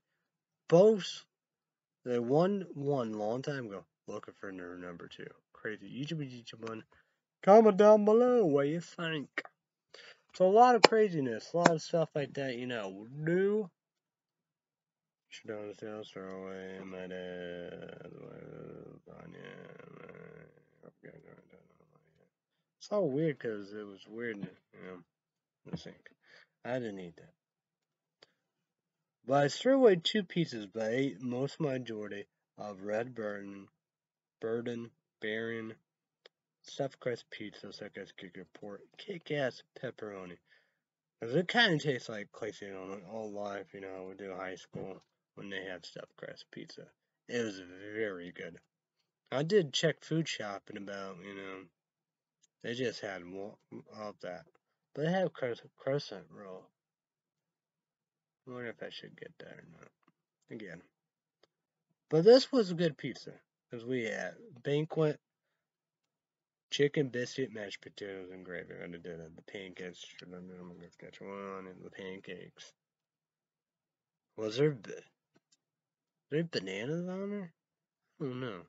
Both they won one long time ago. Looking for number two. Crazy. YouTube YouTube one. Comment down below what you think. So a lot of craziness, a lot of stuff like that, you know. New should understand throw away my dad. It's all weird because it was weird, you know, I didn't eat that. But I threw away two pieces, but I ate most majority of red burden, burden, baron, stuffed crust pizza, such as kicker pork, kick-ass pepperoni. Because it kind of tastes like Clay on all life, you know, we do high school when they had stuffed crust pizza. It was very good. I did check food shopping about, you know, they just had more of that. They have crescent roll. I wonder if I should get that or not. Again. But this was a good pizza. Because we had banquet, chicken biscuit, mashed potatoes, and gravy. I'm do. The pancakes. I'm going to sketch one and the pancakes. Was there, there bananas on there? Oh don't.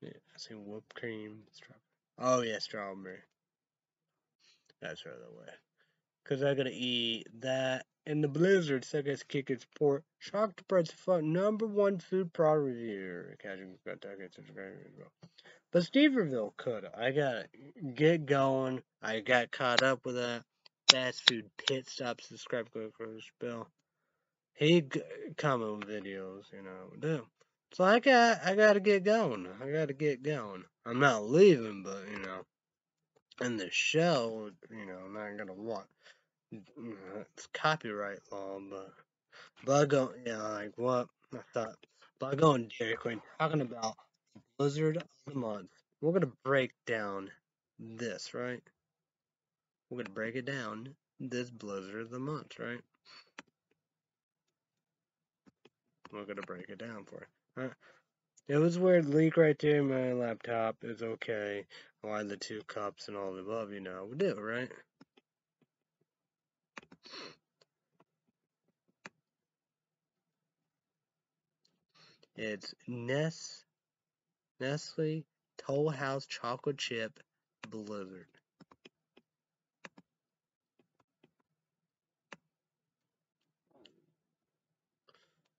Yeah, I see whipped cream. Oh yeah, strawberry. That's right away. Cause I gotta eat that in the blizzard. So I kick its port. Shock the price fun number one food product review. Catching got as well. But Steverville could. I gotta get going. I got caught up with that fast food pit stop. Subscribe, go for the bill. He comment videos, you know. Do. So I got I gotta get going. I gotta get going. I'm not leaving, but you know, in the show, you know, I'm not gonna want. It's copyright law, but but I go, yeah, like what I thought. But I go on Dairy Queen talking about Blizzard of the month. We're gonna break down this, right? We're gonna break it down. This Blizzard of the month, right? We're gonna break it down for you. It was weird leak right there in my laptop. It's okay. Why the two cups and all the above, you know. We do, right? It's Nest Nestle Toll House Chocolate Chip Blizzard.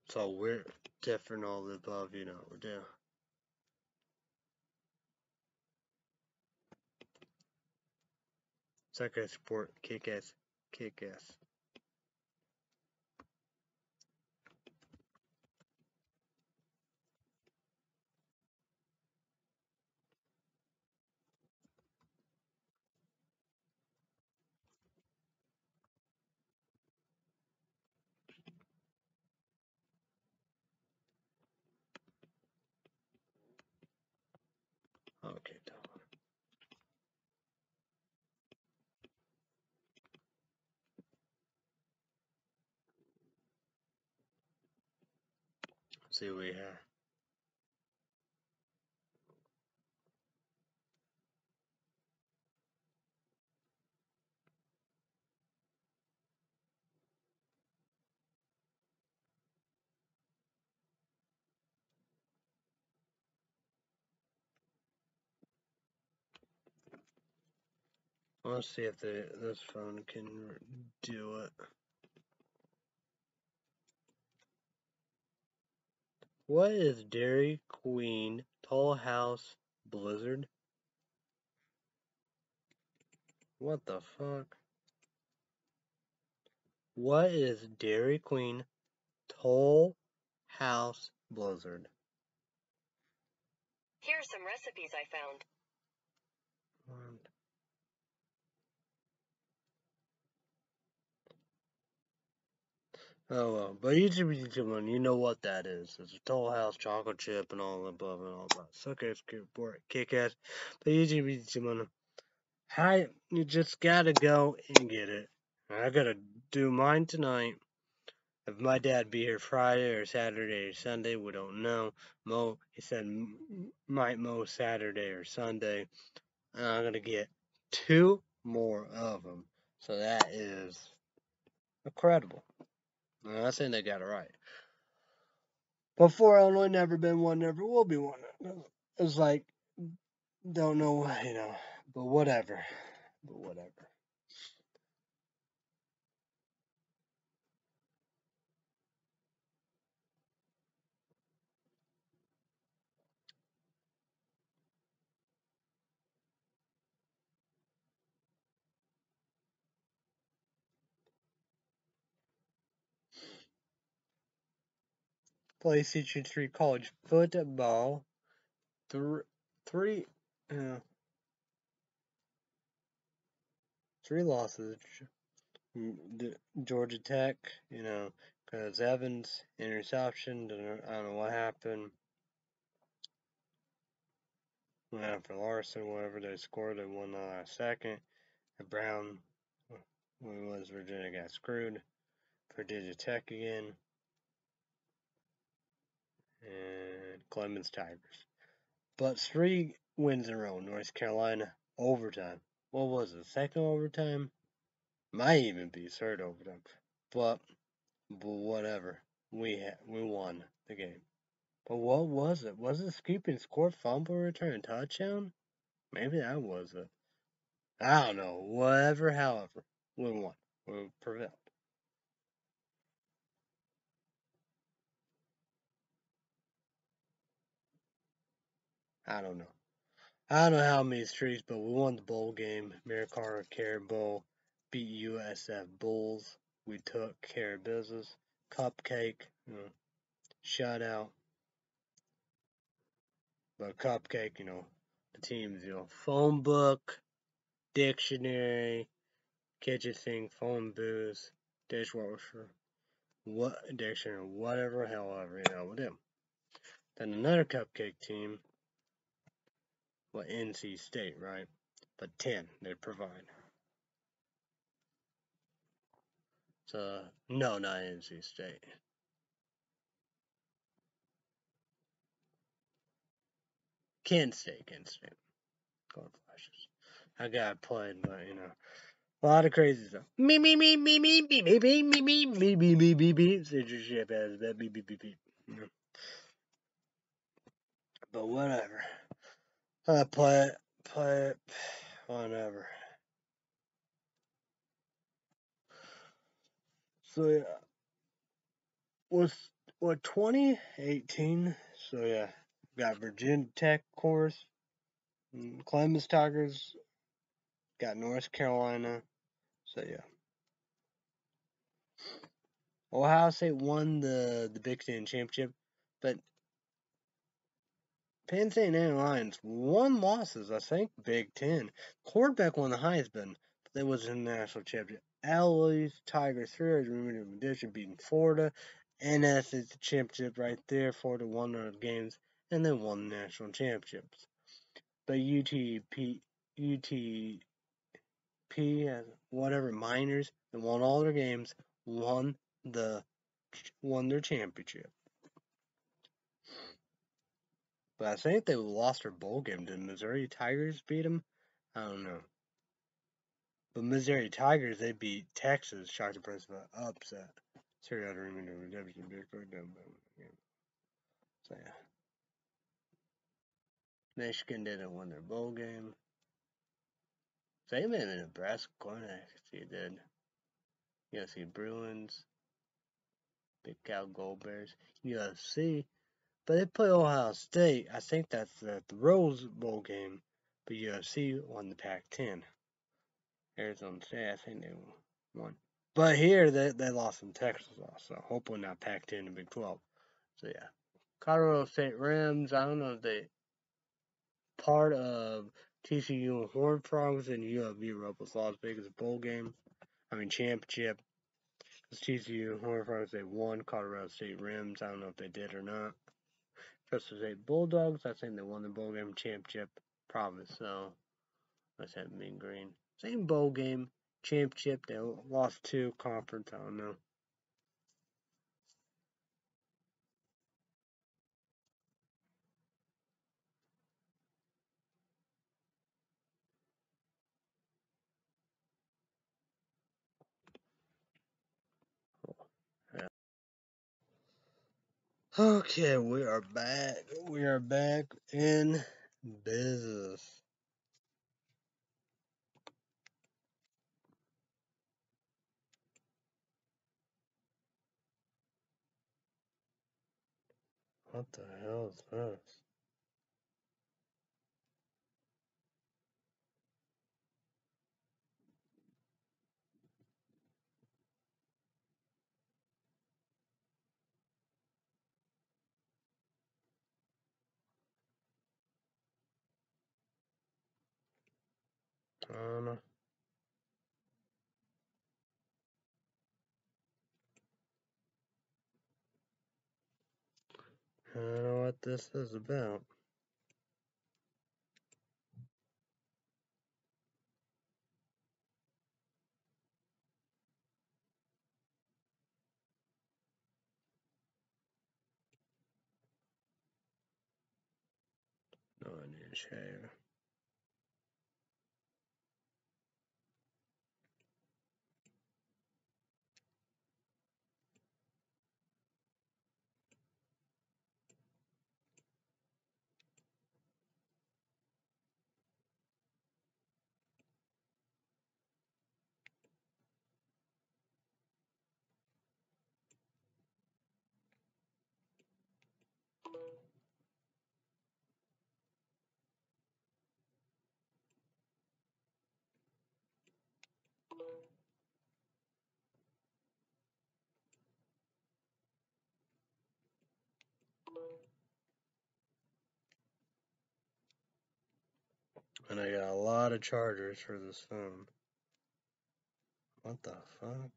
So we're different all the above, you know, we do. Sucker support, kick ass, kick ass. Okay, see we have. Let's see if the this phone can do it. What is Dairy Queen Toll House Blizzard? What the fuck? What is Dairy Queen Toll House Blizzard? Here are some recipes I found. Oh well, but YouTube, you know what that is. It's a Toll House chocolate chip and all above and all that. Suck ass, kick ass. But YouTube, hi, you just gotta go and get it. I gotta do mine tonight. If my dad be here Friday or Saturday or Sunday, we don't know. Mo, he said might mow Saturday or Sunday. And I'm gonna get two more of them. So that is incredible. I think they got it right. Before Illinois never been one, never will be one. It's like don't know, you know, but whatever. But whatever. PlayStation 3 college football. Three, three, uh, three losses. Georgia Tech, you know, because Evans interception. I don't know what happened. Went after Larson, whatever they scored, they won the last second. And Brown, when was Virginia got screwed. Virginia Tech again. And Clemson Tigers. But three wins in a row. North Carolina overtime. What was it? Second overtime? Might even be third overtime. But, but whatever. We had, we won the game. But what was it? Was it Scooping score fumble return touchdown? Maybe that was it. I don't know. Whatever, however, we won. We prevailed. I don't know. I don't know how many streets, but we won the bowl game. Maricar Carrot Bowl beat USF Bulls. We took care of business. Cupcake, mm, you know, shutout. But Cupcake, you know, the teams, you know, phone book, dictionary, kitchen sink, phone booth, dishwasher, what dictionary, whatever, however, you know, with them. Then another Cupcake team, well, NC State, right? But 10 they provide. So, no, not NC State. Kent State, Kent State. Gold flashes. I got played, but you know, a lot of crazy stuff. Me, me, me, me, me, me, me, me, me, me, me, me, me, me, me. Censorship as that, beep, beep, beep, beep. But whatever. Play it, play it, whatever. So yeah, was what 2018? So yeah, got Virginia Tech course, mm, Clemson Tigers, got North Carolina. So yeah. Ohio State won the the Big Ten championship, but Penn State and Lions one losses, I think, Big Ten. Quarterback won the Heisman, but they was in the national championship. LA's Tigers three years removed edition beating Florida, and that's the championship right there. Florida won their games and they won the national championships. the UTEP, UTEP, whatever Miners, that won all their games, won the won their championship. But I think they lost their bowl game. Did Missouri Tigers beat them? I don't know. But Missouri Tigers, they beat Texas, shocked the press by upset. I don't remember redemption big So yeah. Michigan didn't win their bowl game. Same in Nebraska corner, see it did. USC Bruins, Big Cal Gold Bears, UFC. But they play Ohio State. I think that's the, Rose Bowl game. But UFC won the Pac-10. Arizona State, I think they won. But here, they, they lost in Texas also. Hopefully not Pac-10 and Big 12. So, yeah. Colorado State Rams, I don't know if they part of TCU and Horned Frogs and UAB Rebels Las Vegas Bowl game. I mean, championship. It's TCU Horned Frogs, they won Colorado State Rams. I don't know if they did or not. Fresno State Bulldogs, I think they won the bowl game championship. Probably so. Let's have Mean Green. Same bowl game, championship. They lost two conference. I don't know. Okay, we are back. We are back in business. What the hell is this? Know. I don't know what this is about. No, I need to shave. And I got a lot of chargers for this phone. What the fuck?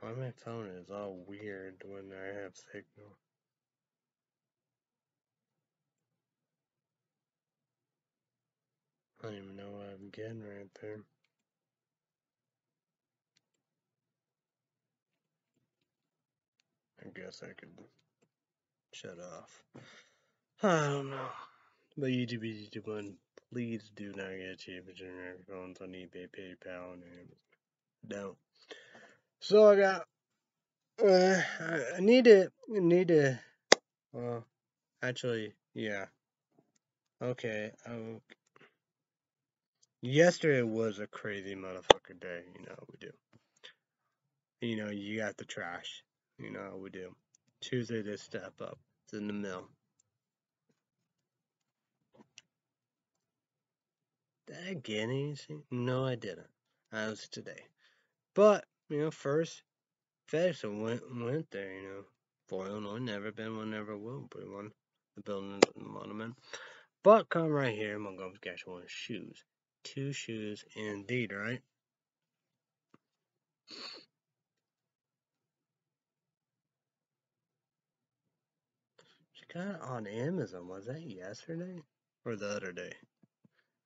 Why my phone is all weird when I have signal? I don't even know what I'm getting right there. I guess I could shut off. I don't know. But YouTube, YouTube one, please do not get cheap generic phones on eBay, PayPal, and Amazon. Don't. So I got. Uh, I need to. Need to. Well, actually, yeah. Okay. Um, yesterday was a crazy motherfucker day. You know we do. You know you got the trash. You know we do. Tuesday they step up. It's in the mill. Did I get anything? No, I didn't. I was today. But, you know, first, FedEx went, went there, you know. For Illinois, oh never been one, never will be one. The building the monument. But come right here, Montgomery Cash one shoes. Two shoes indeed, right? She got on Amazon. Was that yesterday or the other day?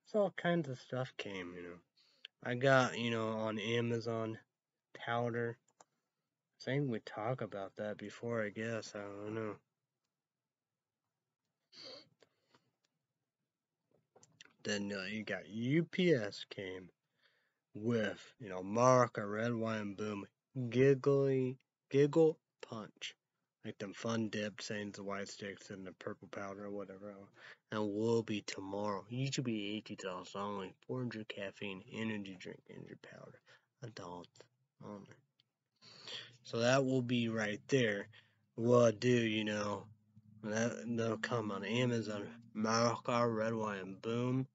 So all kinds of stuff came, you know. I got, you know, on Amazon powder. I think we talked about that before, I guess. I don't know. Then uh, you got UPS came with, you know, Marca, Red Wine Boom, Giggly, Giggle Punch. Like them fun dip sayings, the white sticks and the purple powder or whatever. And will be tomorrow. Used to be $80 only. 400 caffeine energy drink, energy powder. Adult only. So that will be right there. What do, you know, that, they'll come on Amazon. Marca, Red Wine Boom.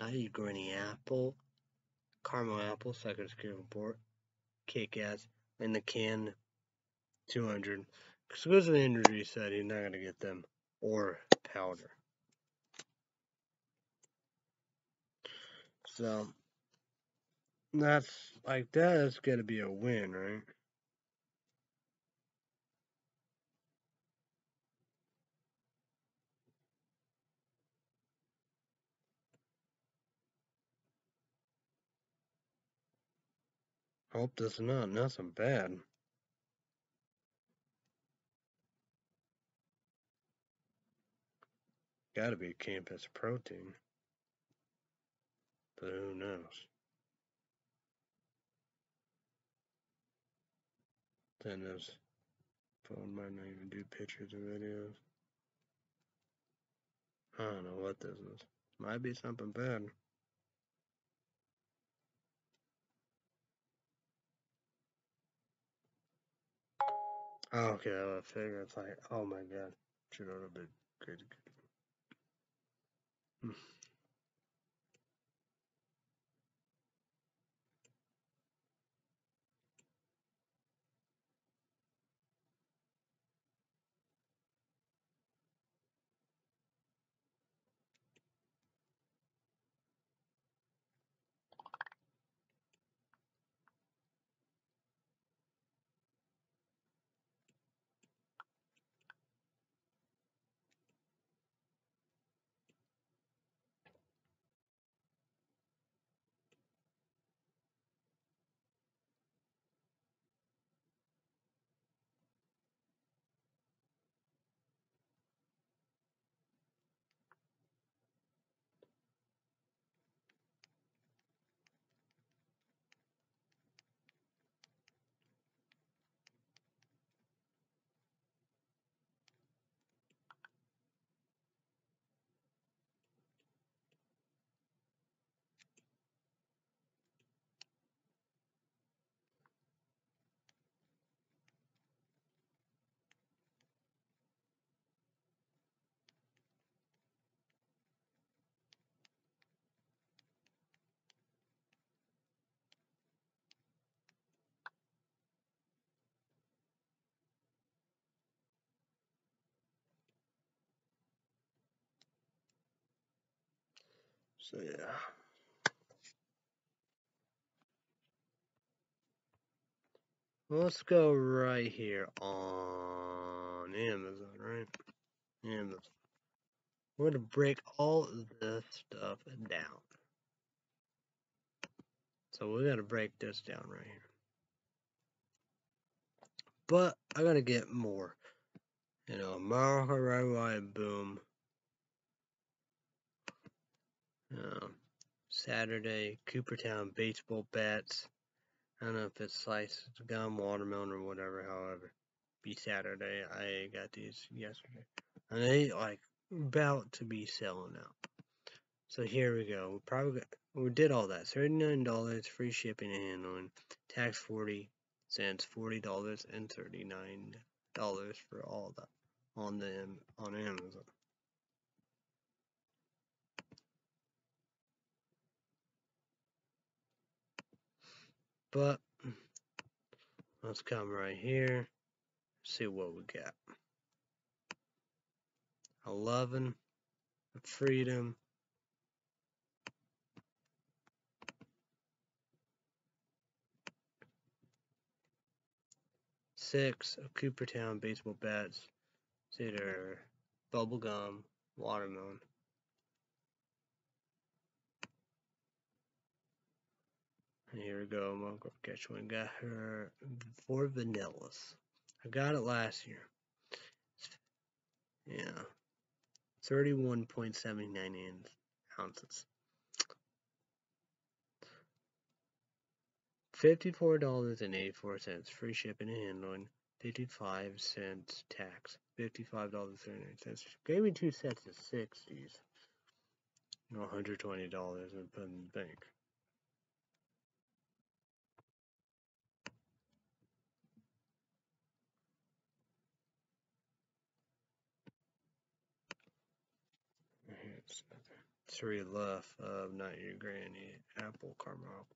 Not your Granny Apple. Caramel Apple, second screen report. Kick ass. In the can, 200. Exclusive injury said he's not going to get them or powder. So that's like that is going to be a win, right? Hope this is not nothing bad. Gotta be a campus protein. But who knows? Then this phone might not even do pictures or videos. I don't know what this is. Might be something bad. Oh, okay, I figure it's like, oh my god, should have been good. Hmm. So yeah. Let's go right here on Amazon, right? Amazon. We're gonna break all this stuff down. So we're going to break this down right here. But I gotta get more. You know, Right Right Boom. Um, Saturday, Coopertown baseball bats. I don't know if it's sliced gum, watermelon, or whatever. However, be Saturday. I got these yesterday, and they like about to be selling out. So here we go. We probably got, we did all that. Thirty nine dollars, free shipping and handling, tax forty cents, forty dollars, and thirty nine dollars for all that on the on Amazon. But let's come right here, see what we got. 11, freedom, six of Coopertown baseball bats. Either bubblegum, watermelon. Here we go, Mongrel Catch one. Got her four vanillas. I got it last year. Yeah. 31.79 ounces. $54.84 free shipping and handling. 55 cents tax. $55.39. Gave me two sets of 60s. $120 and put in the bank. It's three left of not your granny apple caramel.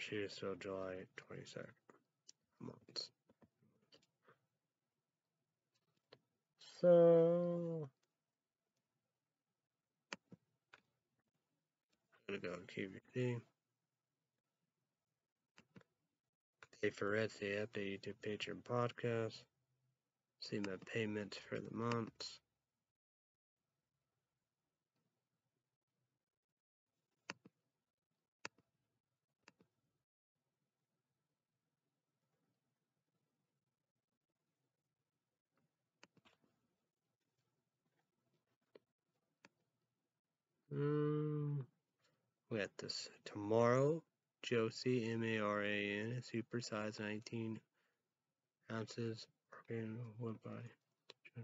She is still July 22nd months. So Gonna go QVC. Pay for Etsy, update YouTube and podcast. See my payments for the months. Um, we got this tomorrow. Josie M A R A N, super size 19 ounces, organic wood body.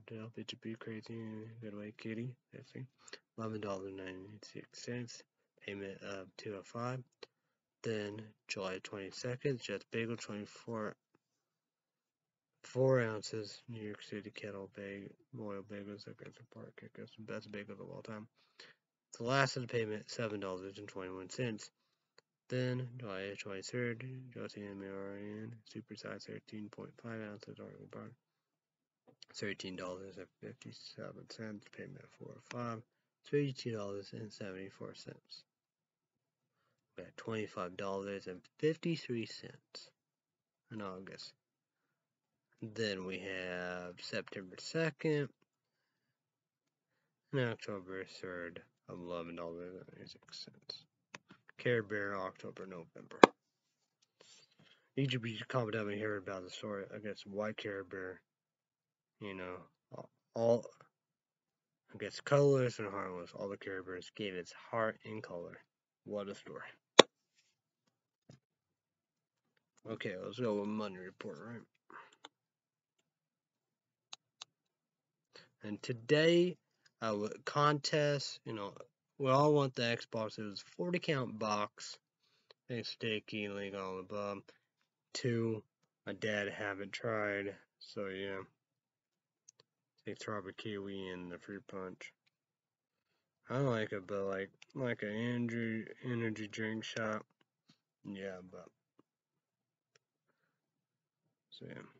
To help it to be crazy. Good way, kitty. That's it. Eleven dollars ninety six cents. Payment of two hundred five. Then July twenty second, just bagel twenty four. Four ounces, New York City kettle bag, Royal Bagels, that guy's a park, I guess the best bagels of all time the last of the payment, $7.21. Then, July 23rd, Josie M. Marion, supersize 13.5 ounces, Oregon bar. $13.57, payment 405, $32.74. We have $25.53 in August. Then we have September 2nd and October 3rd. I'm loving all the music since. Care Bear, October, November. Need to be comment down and hear about the story. I guess why Care Bear, you know, all, I guess colorless and harmless, all the Care Bears gave its heart and color. What a story. Okay, let's go with money report, right? And today uh, with contest, you know, we all want the Xbox. It was 40 count box. Thanks sticky, link all above. Two, my dad haven't tried, so yeah. Take strawberry kiwi and the fruit punch. I like it, but like like an energy energy drink shop. Yeah, but so yeah.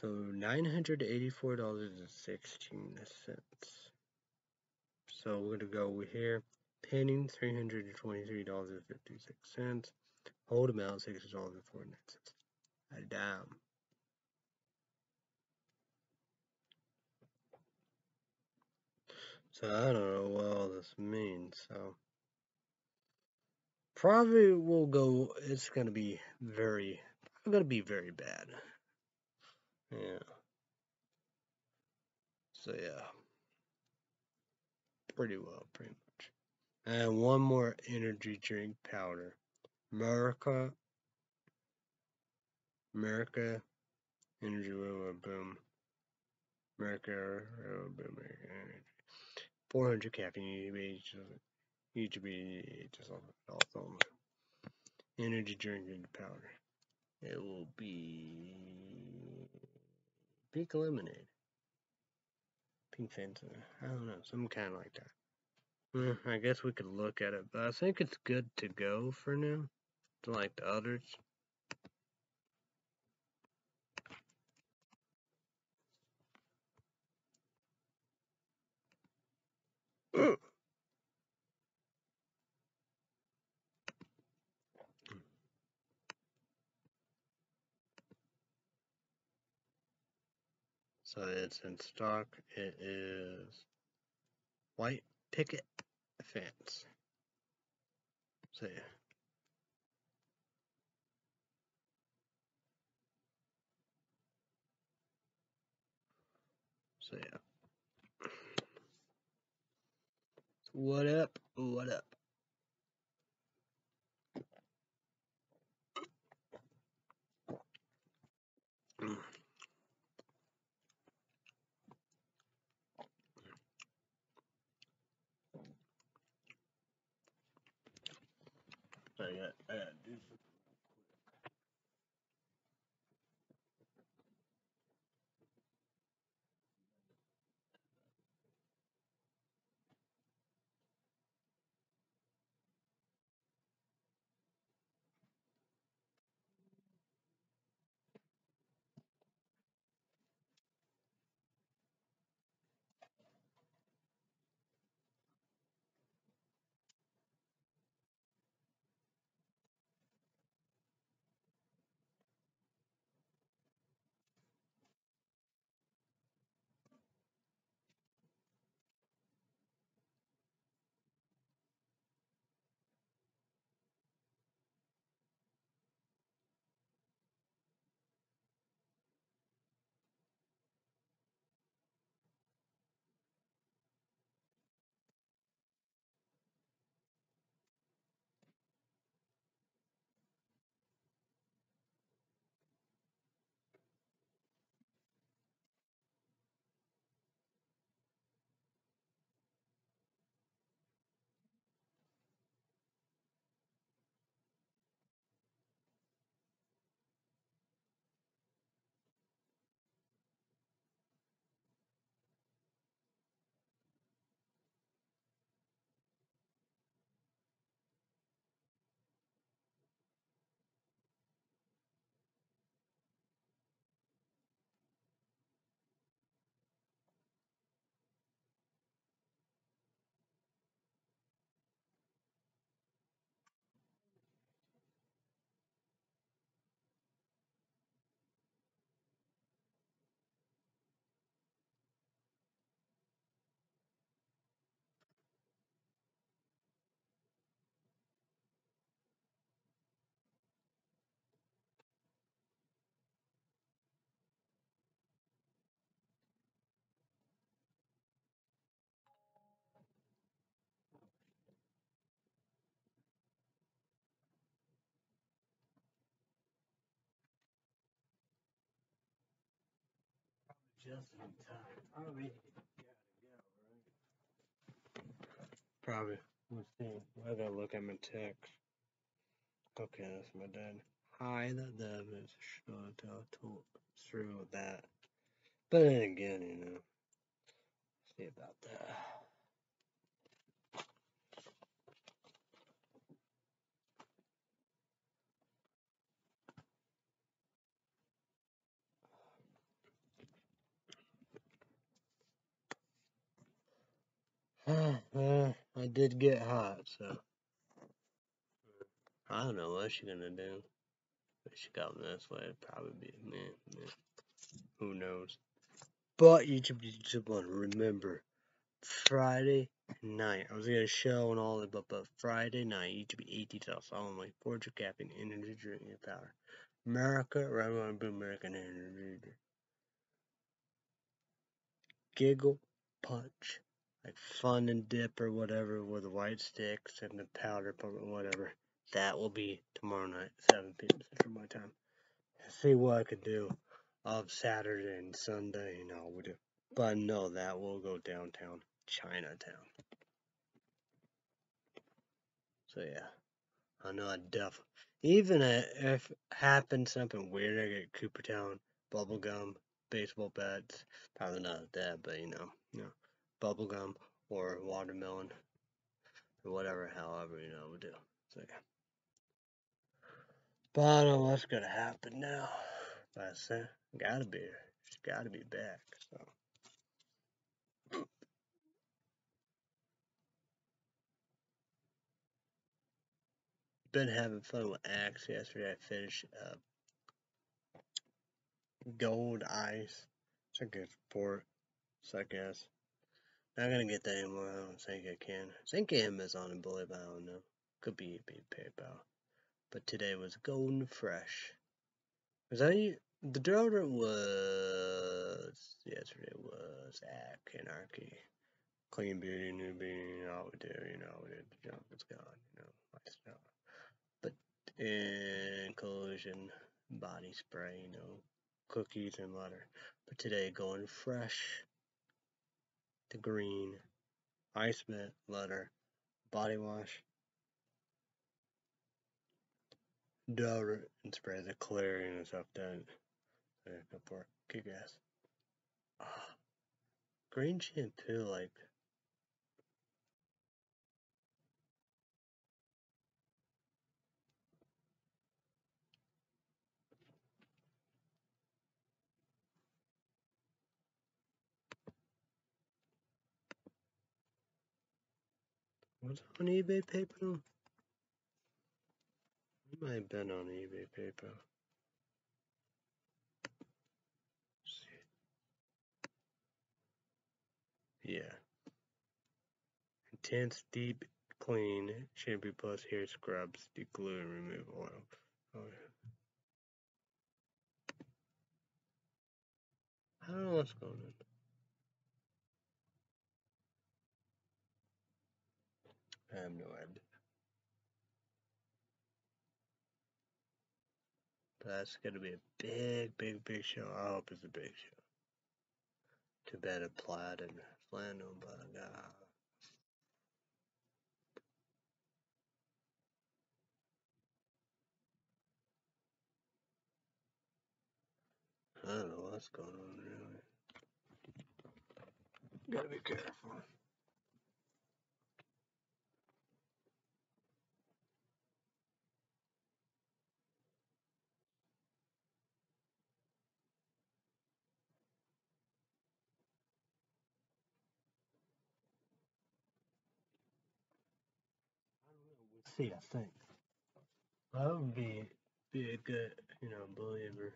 So nine hundred eighty-four dollars and sixteen cents. So we're gonna go here. Penning three hundred and twenty-three dollars and fifty-six cents. Hold amount sixty dollars and forty-nine cents. A dime. So I don't know what all this means. So probably will go. It's gonna be very. Gonna be very bad. Yeah. So yeah. Pretty well, pretty much. And one more energy drink powder. America. America. Energy boom. America. boom. Energy. 400 caffeine. Each, to be just also energy drink powder. It will be pink lemonade. Pink Fanta. I don't know. Some kind of like that. Hmm, I guess we could look at it, but I think it's good to go for now. like the others. So it's in stock. It is white picket fence. So yeah. So yeah. What up? What up? Just in time. Probably gotta go, right? Probably. Let's see. I gotta look at my text. Okay, that's my dad. Hi, that dad is shut talk through that. But then again, you know, see about that. well, I did get hot, so I don't know what she's gonna do. If she got this way, it'd probably be me. me. Who knows? But YouTube, YouTube, want to remember Friday night. I was gonna show and all that, but but Friday night, YouTube 80 dollars only. Fortune capping energy drink and power. America, right on Blue American energy. Giggle punch. Like fun and dip or whatever with the white sticks and the powder or whatever. That will be tomorrow night, 7 p.m. Central my time. See what I can do of Saturday and Sunday, you know, we do. But no, that will go downtown Chinatown. So yeah, I know I def. Even if happens something weird, I get Coopertown bubble gum, baseball bats. Probably not that, but you know, you know, bubble gum or watermelon or whatever. However, you know, we do. So yeah. But I don't know what's gonna happen now. But I said, gotta be, she's gotta be back. So. Been having fun with Axe yesterday. I finished uh, Gold Ice. It's a good sport, so I guess. Not gonna get that anymore. I don't think I can. I think Amazon and believe I don't know. Could be be PayPal. But today was Golden Fresh. Was that the deodorant was yesterday was Anarchy. Clean beauty, new beauty, all we do, you know, we did the junk is gone, you know, stuff. But in Collision, body spray, you know, cookies and butter. But today going fresh to green, ice mint leather, body wash, deodorant, and spray the clearing and stuff done. Go for kick ass. Oh, green shampoo, like On eBay PayPal? It might have been on eBay PayPal. Yeah. Intense deep clean shampoo plus hair scrubs, deglue and remove oil. Oh, I don't know what's going on. Idea. But that's gonna be a big, big, big show. I hope it's a big show. Too bad a plaid and flannel, but uh, I don't know what's going on really. Gotta be careful. I think. That would be be a good, you know, believer.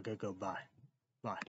Oh, I gotta go. Bye. Bye.